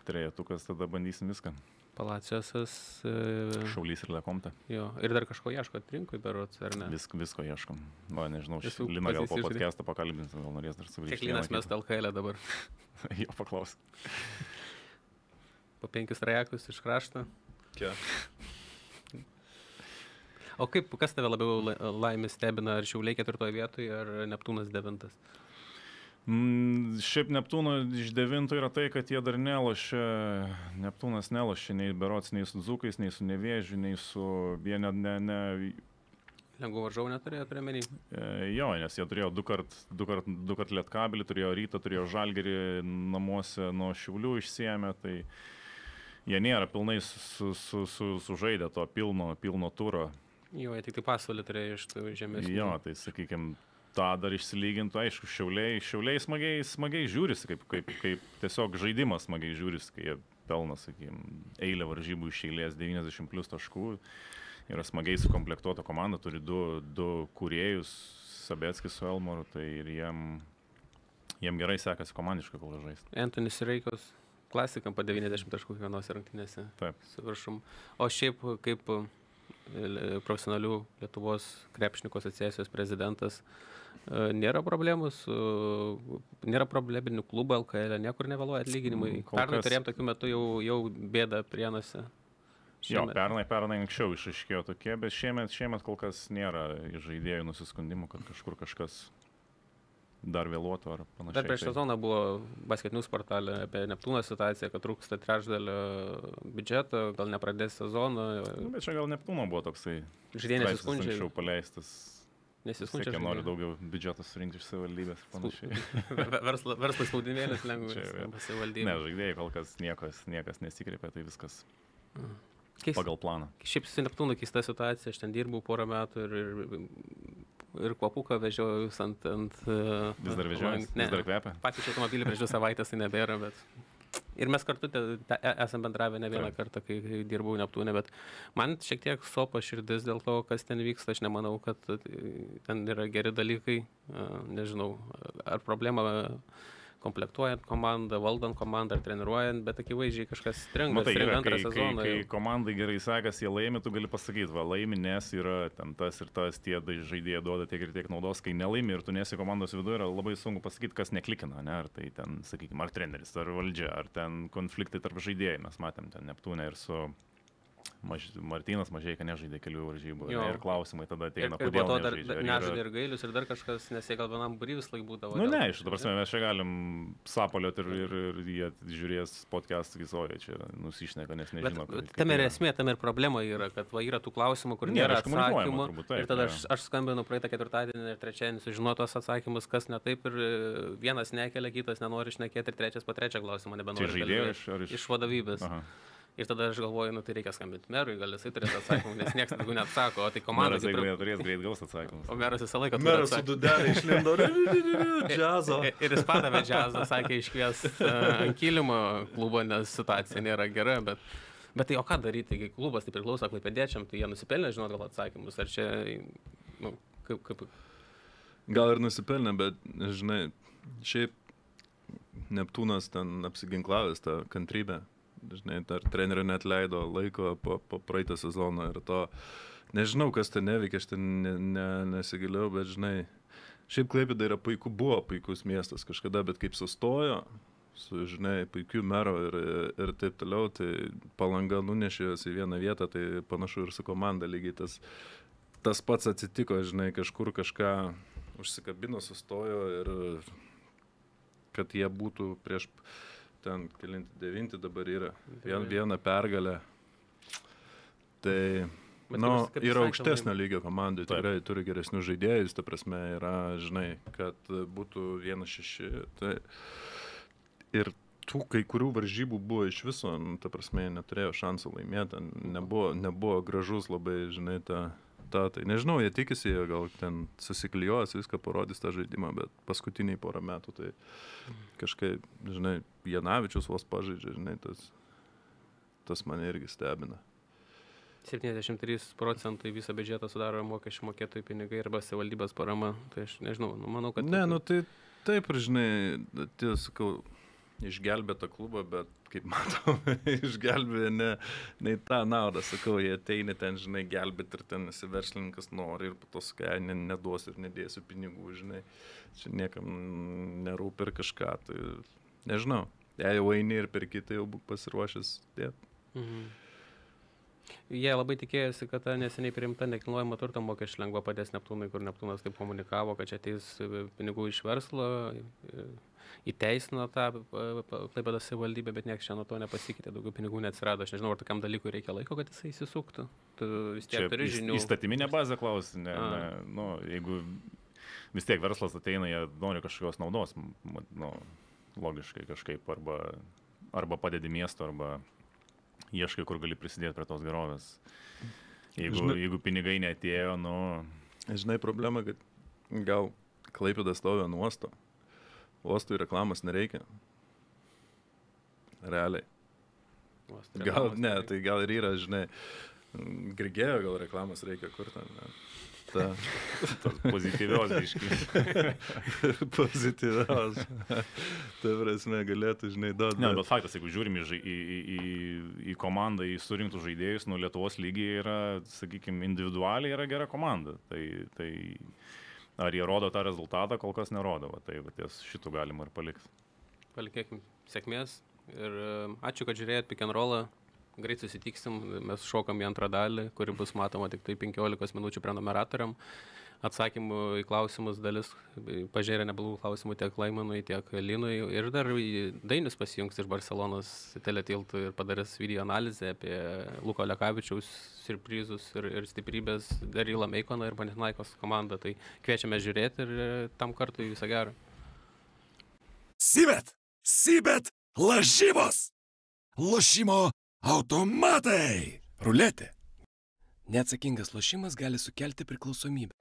trejetukas, tada bandysim viską. Palacijosas. E, Šaulys ir Lekomta. jo, ir dar kažko ieško atrinkui, berots, ar ne? Vis, visko ieškom. O, nežinau, šis Lina gal po podcast'o pakalbinsim, gal norės dar sugrįžti. Kiek linas mes LKL dabar? Jo, paklaus. Po penkis trajekus iš krašto. Kie? O kaip, kas tave labiau la- laimė stebina, ar Šiauliai ketvirtoje vietoje, ar Neptūnas devintas? Mm, šiaip Neptūno iš devinto yra tai, kad jie dar nelošia, Neptūnas nelošia nei berots, nei su Dzukais, nei su Nevėžiu, nei su... Jie ne, ne, ne, Lengvų varžovų neturėjo turėmenį. e, jo, nes jie turėjo du kart, du kart, du kart lietkabelį, turėjo rytą, turėjo žalgerį namuose nuo Šiaulių išsiemę, tai jie nėra pilnai su, su, su, sužaidę to pilno, pilno turo. Jo, jie tik tai pasvalį turėjo iš tų žemesnių. Jo, tai sakykime, tą dar išsilygintų, aišku, šiauliai, šiauliai smagiai, smagiai žiūrisi, kaip, kaip, kaip tiesiog žaidimas smagiai žiūrisi, kai jie pelna, sakykime, eilę varžybų iš eilės 90 plus taškų. Yra smagiai sukomplektuota komanda, turi du, du kuriejus, Sabetskis su Elmoru, tai ir jiem, jiem gerai sekasi komandiškai kol žaisti. Antonis Reikos klasikam po 90 taškų kiekvienose rungtynėse. Taip. Su viršum. O šiaip kaip profesionalių Lietuvos krepšininkų asociacijos prezidentas, e, nėra problemų su, nėra probleminių klubų LKL, niekur nevėluoja atlyginimai. Mm, Pernai kas- turėjom tokiu metu jau, jau bėdą prienuose. Jo, pernai, pernai anksčiau išaiškėjo tokie, bet šiemet, šiemet kol kas nėra žaidėjų nusiskundimų, kad kažkur kažkas dar vėluotų ar panašiai. Dar prieš Tai- sezoną buvo basketinius portalė apie Neptūno situaciją, kad trūksta trečdalio biudžeto, gal nepradės sezoną. Nu, bet čia gal Neptūno buvo toksai. Straipsnis nesiskundžia. Anksčiau paleistas. Nesiskundžia. Siekia, nori daugiau biudžeto surinkti iš savivaldybės. ir Panašiai. Versla, verslas spaudinėlis lengvai pasivaldyti. Ne, žaidėjai kol kas niekas, niekas nesikreipia, tai viskas Keis, pagal planą. šiaip su Neptūnu keista situacija, aš ten dirbau porą metų ir, ir, ir kvapuką vežiau jūs ant... ant e, Vis dar vežiojas, Ne, vis dar kvepia. Pakeičiau automobilį prieš dvi savaitės, tai nebėra, bet... Ir mes kartu te, te, esame bendravę ne vieną Taip. kartą, kai, dirbau Neptūne, bet man šiek tiek sopa širdis dėl to, kas ten vyksta. Aš nemanau, kad e, ten yra geri dalykai. E, Nežinau, ar problema komplektuojant komandą, valdant komandą ar treniruojant, bet akivaizdžiai kažkas stringa. Matai, stringa yra, kai, kai, sezoną. kai jau. komandai gerai sekasi, jie laimi, tu gali pasakyti, va, laimi, nes yra ten tas ir tas, tie žaidėjai duoda tiek ir tiek naudos, kai nelaimi ir tu nesi komandos viduje, yra labai sunku pasakyti, kas neklikina, ne? ar tai ten, sakykime, ar treneris, ar valdžia, ar ten konfliktai tarp žaidėjų, mes matėm ten Neptūne ir su Maž... Martinas Mažieika nežaidė kelių varžybų Jo. ir klausimai tada Ir, ateina, ir po kodėl to dar nežaidė ir gailius, ir dar kažkas, nes jie gal vienam būry vis laik būdavo. Nu dėl- ne, iš tikrųjų, mes čia galim sapaliot ir, ir, ir jie žiūrės podcast, sakys, oi, čia nusišneka, nes Bet nežino. kaip- tam ir esmė, tam ir problema yra, kad va, yra tų klausimų, kur Nėra nėra atsakymų. turbūt, taip, ir tada aš, aš skambinu praeitą ketvirtadienį ir trečiadienį sužinoti tos atsakymus, kas ne taip ir e, vienas nekelia, kitas nenori išnekėti ir trečias po trečią klausimą nebenori. žaidėjai kalbėt. iš, iš... Iš vadovybės. Aha. Ir tada aš galvoju, nu tai reikia skambinti merui, gal jisai turės atsakymų, nes niekas daugiau neatsako, o tai komanda. Meras, jeigu neturės greit gaus atsakymus. O meras visą laiką Meras su atsakymą. dudelė išlindo. Džiazo. Ir- Ir jis padavė džiazą, sakė, iškvies uh, ant kilimo klubo, nes situacija nėra gera, bet, bet tai o ką daryti, kai klubas tai priklauso klaipėdiečiam, tai jie nusipelnė žinot gal atsakymus, ar čia, nu, kaip, kaip, Gal ir nusipelnė, bet, žinai, šiaip Neptūnas ten apsiginklavęs tą kantrybę. Žinai, dar trenerio net leido laiko po, po praeitą sezoną ir to. Nežinau, kas ten neveikia, aš ten ne, ne, nesigiliau, bet žinai, šiaip Klaipėda yra puiku, buvo puikus miestas kažkada, bet kaip sustojo, su, žinai, puikiu mero ir, ir taip toliau, tai palanga nunešė juos į vieną vietą, tai panašu ir su komanda lygiai tas, tas pats atsitiko, žinai, kažkur kažką užsikabino, sustojo ir kad jie būtų prieš ten kelinti devinti dabar yra vien, vieną pergalę. Tai Bet nu, yra aukštesnio lygio komandai, tikrai turi geresnius žaidėjus, ta prasme yra, žinai, kad būtų vienas šeši. Tai ir tų kai kurių varžybų buvo iš viso, nu, ta prasme, neturėjo šansų laimėti, nebuvo, nebuvo gražus labai, žinai, ta, ta, tai nežinau, jie tikisi, jie gal ten susiklijuos, viską parodys tą žaidimą, bet paskutiniai porą metų tai kažkaip, žinai, Janavičius vos pažaidžia, žinai, tas, tas mane irgi stebina. 73 procentai visą biudžetą sudaro mokesčių mokėtojų pinigai arba savivaldybės parama, tai aš nežinau, nu, manau, kad... Ne, nu tai taip žinai, tie sakau, išgelbėtą klubą, bet kaip matom, išgelbė ne, ne tą naudą, sakau, jie ateina ten, žinai, gelbėti ir ten esi verslininkas nori ir po to sakai, ne, neduos ir nedėsiu pinigų, žinai, čia niekam nerūpi ir kažką, tai nežinau, jei jau eini ir per kitą jau būk pasiruošęs dėti. Mhm. Jie labai tikėjosi, kad ta neseniai priimta nekilnojamo turto mokesčių lengva padės Neptūnui, kur Neptūnas taip komunikavo, kad čia ateis pinigų iš verslo, įteisino tą Klaipėdos savivaldybę, bet niekas čia nuo to nepasikeitė, daugiau pinigų neatsirado. Aš nežinau, ar tokiam dalykui reikia laiko, kad jisai įsisuktų. Tu vis tiek čia turi žinių. Įstatyminė bazė klausi, ne, ne, nu, jeigu vis tiek verslas ateina, jie nori kažkokios naudos, nu, logiškai kažkaip, arba, arba padedi miesto, arba ieškai, kur gali prisidėti prie tos gerovės. Jeigu, žinai, jeigu pinigai netėjo, nu... Žinai, problema, kad gal Klaipėdas stovi ant uosto, Uostui reklamos nereikia. Realiai. Gal ne, tai gal ir yra, žinai, Grigėjo gal reklamos reikia kur ten. Ne. Ta. pozityvios, aiškiai. pozityvios. tai prasme, galėtų, žinai, duoti. Ne, bet faktas, jeigu žiūrim į, į, į, į komandą, į surinktų žaidėjus, nu Lietuvos lygiai yra, sakykime, individualiai yra gera komanda. Tai, tai Ar jie rodo tą rezultatą, kol kas nerodo, va, tai va, ties šitų galima ir palikti. Palikėkim sėkmės ir e, ačiū, kad žiūrėjot pick and rollą. Greit susitiksim, mes šokam į antrą dalį, kuri bus matoma tik tai 15 minučių prenumeratoriam atsakymų į klausimus dalis pažiūrė neblogų klausimų tiek Laimanui, tiek Linui. Ir dar Dainis pasijungs iš Barcelonos teletiltų ir padarys video analizę apie Luko Lekavičiaus surprizus ir, ir stiprybės Darylą Meikoną ir Panitnaikos komandą. Tai kviečiame žiūrėti ir tam kartui visą gerą. Sibet! Sibet! Lažybos! Lošimo automatai! Ruletė. Neatsakingas lošimas gali sukelti priklausomybę.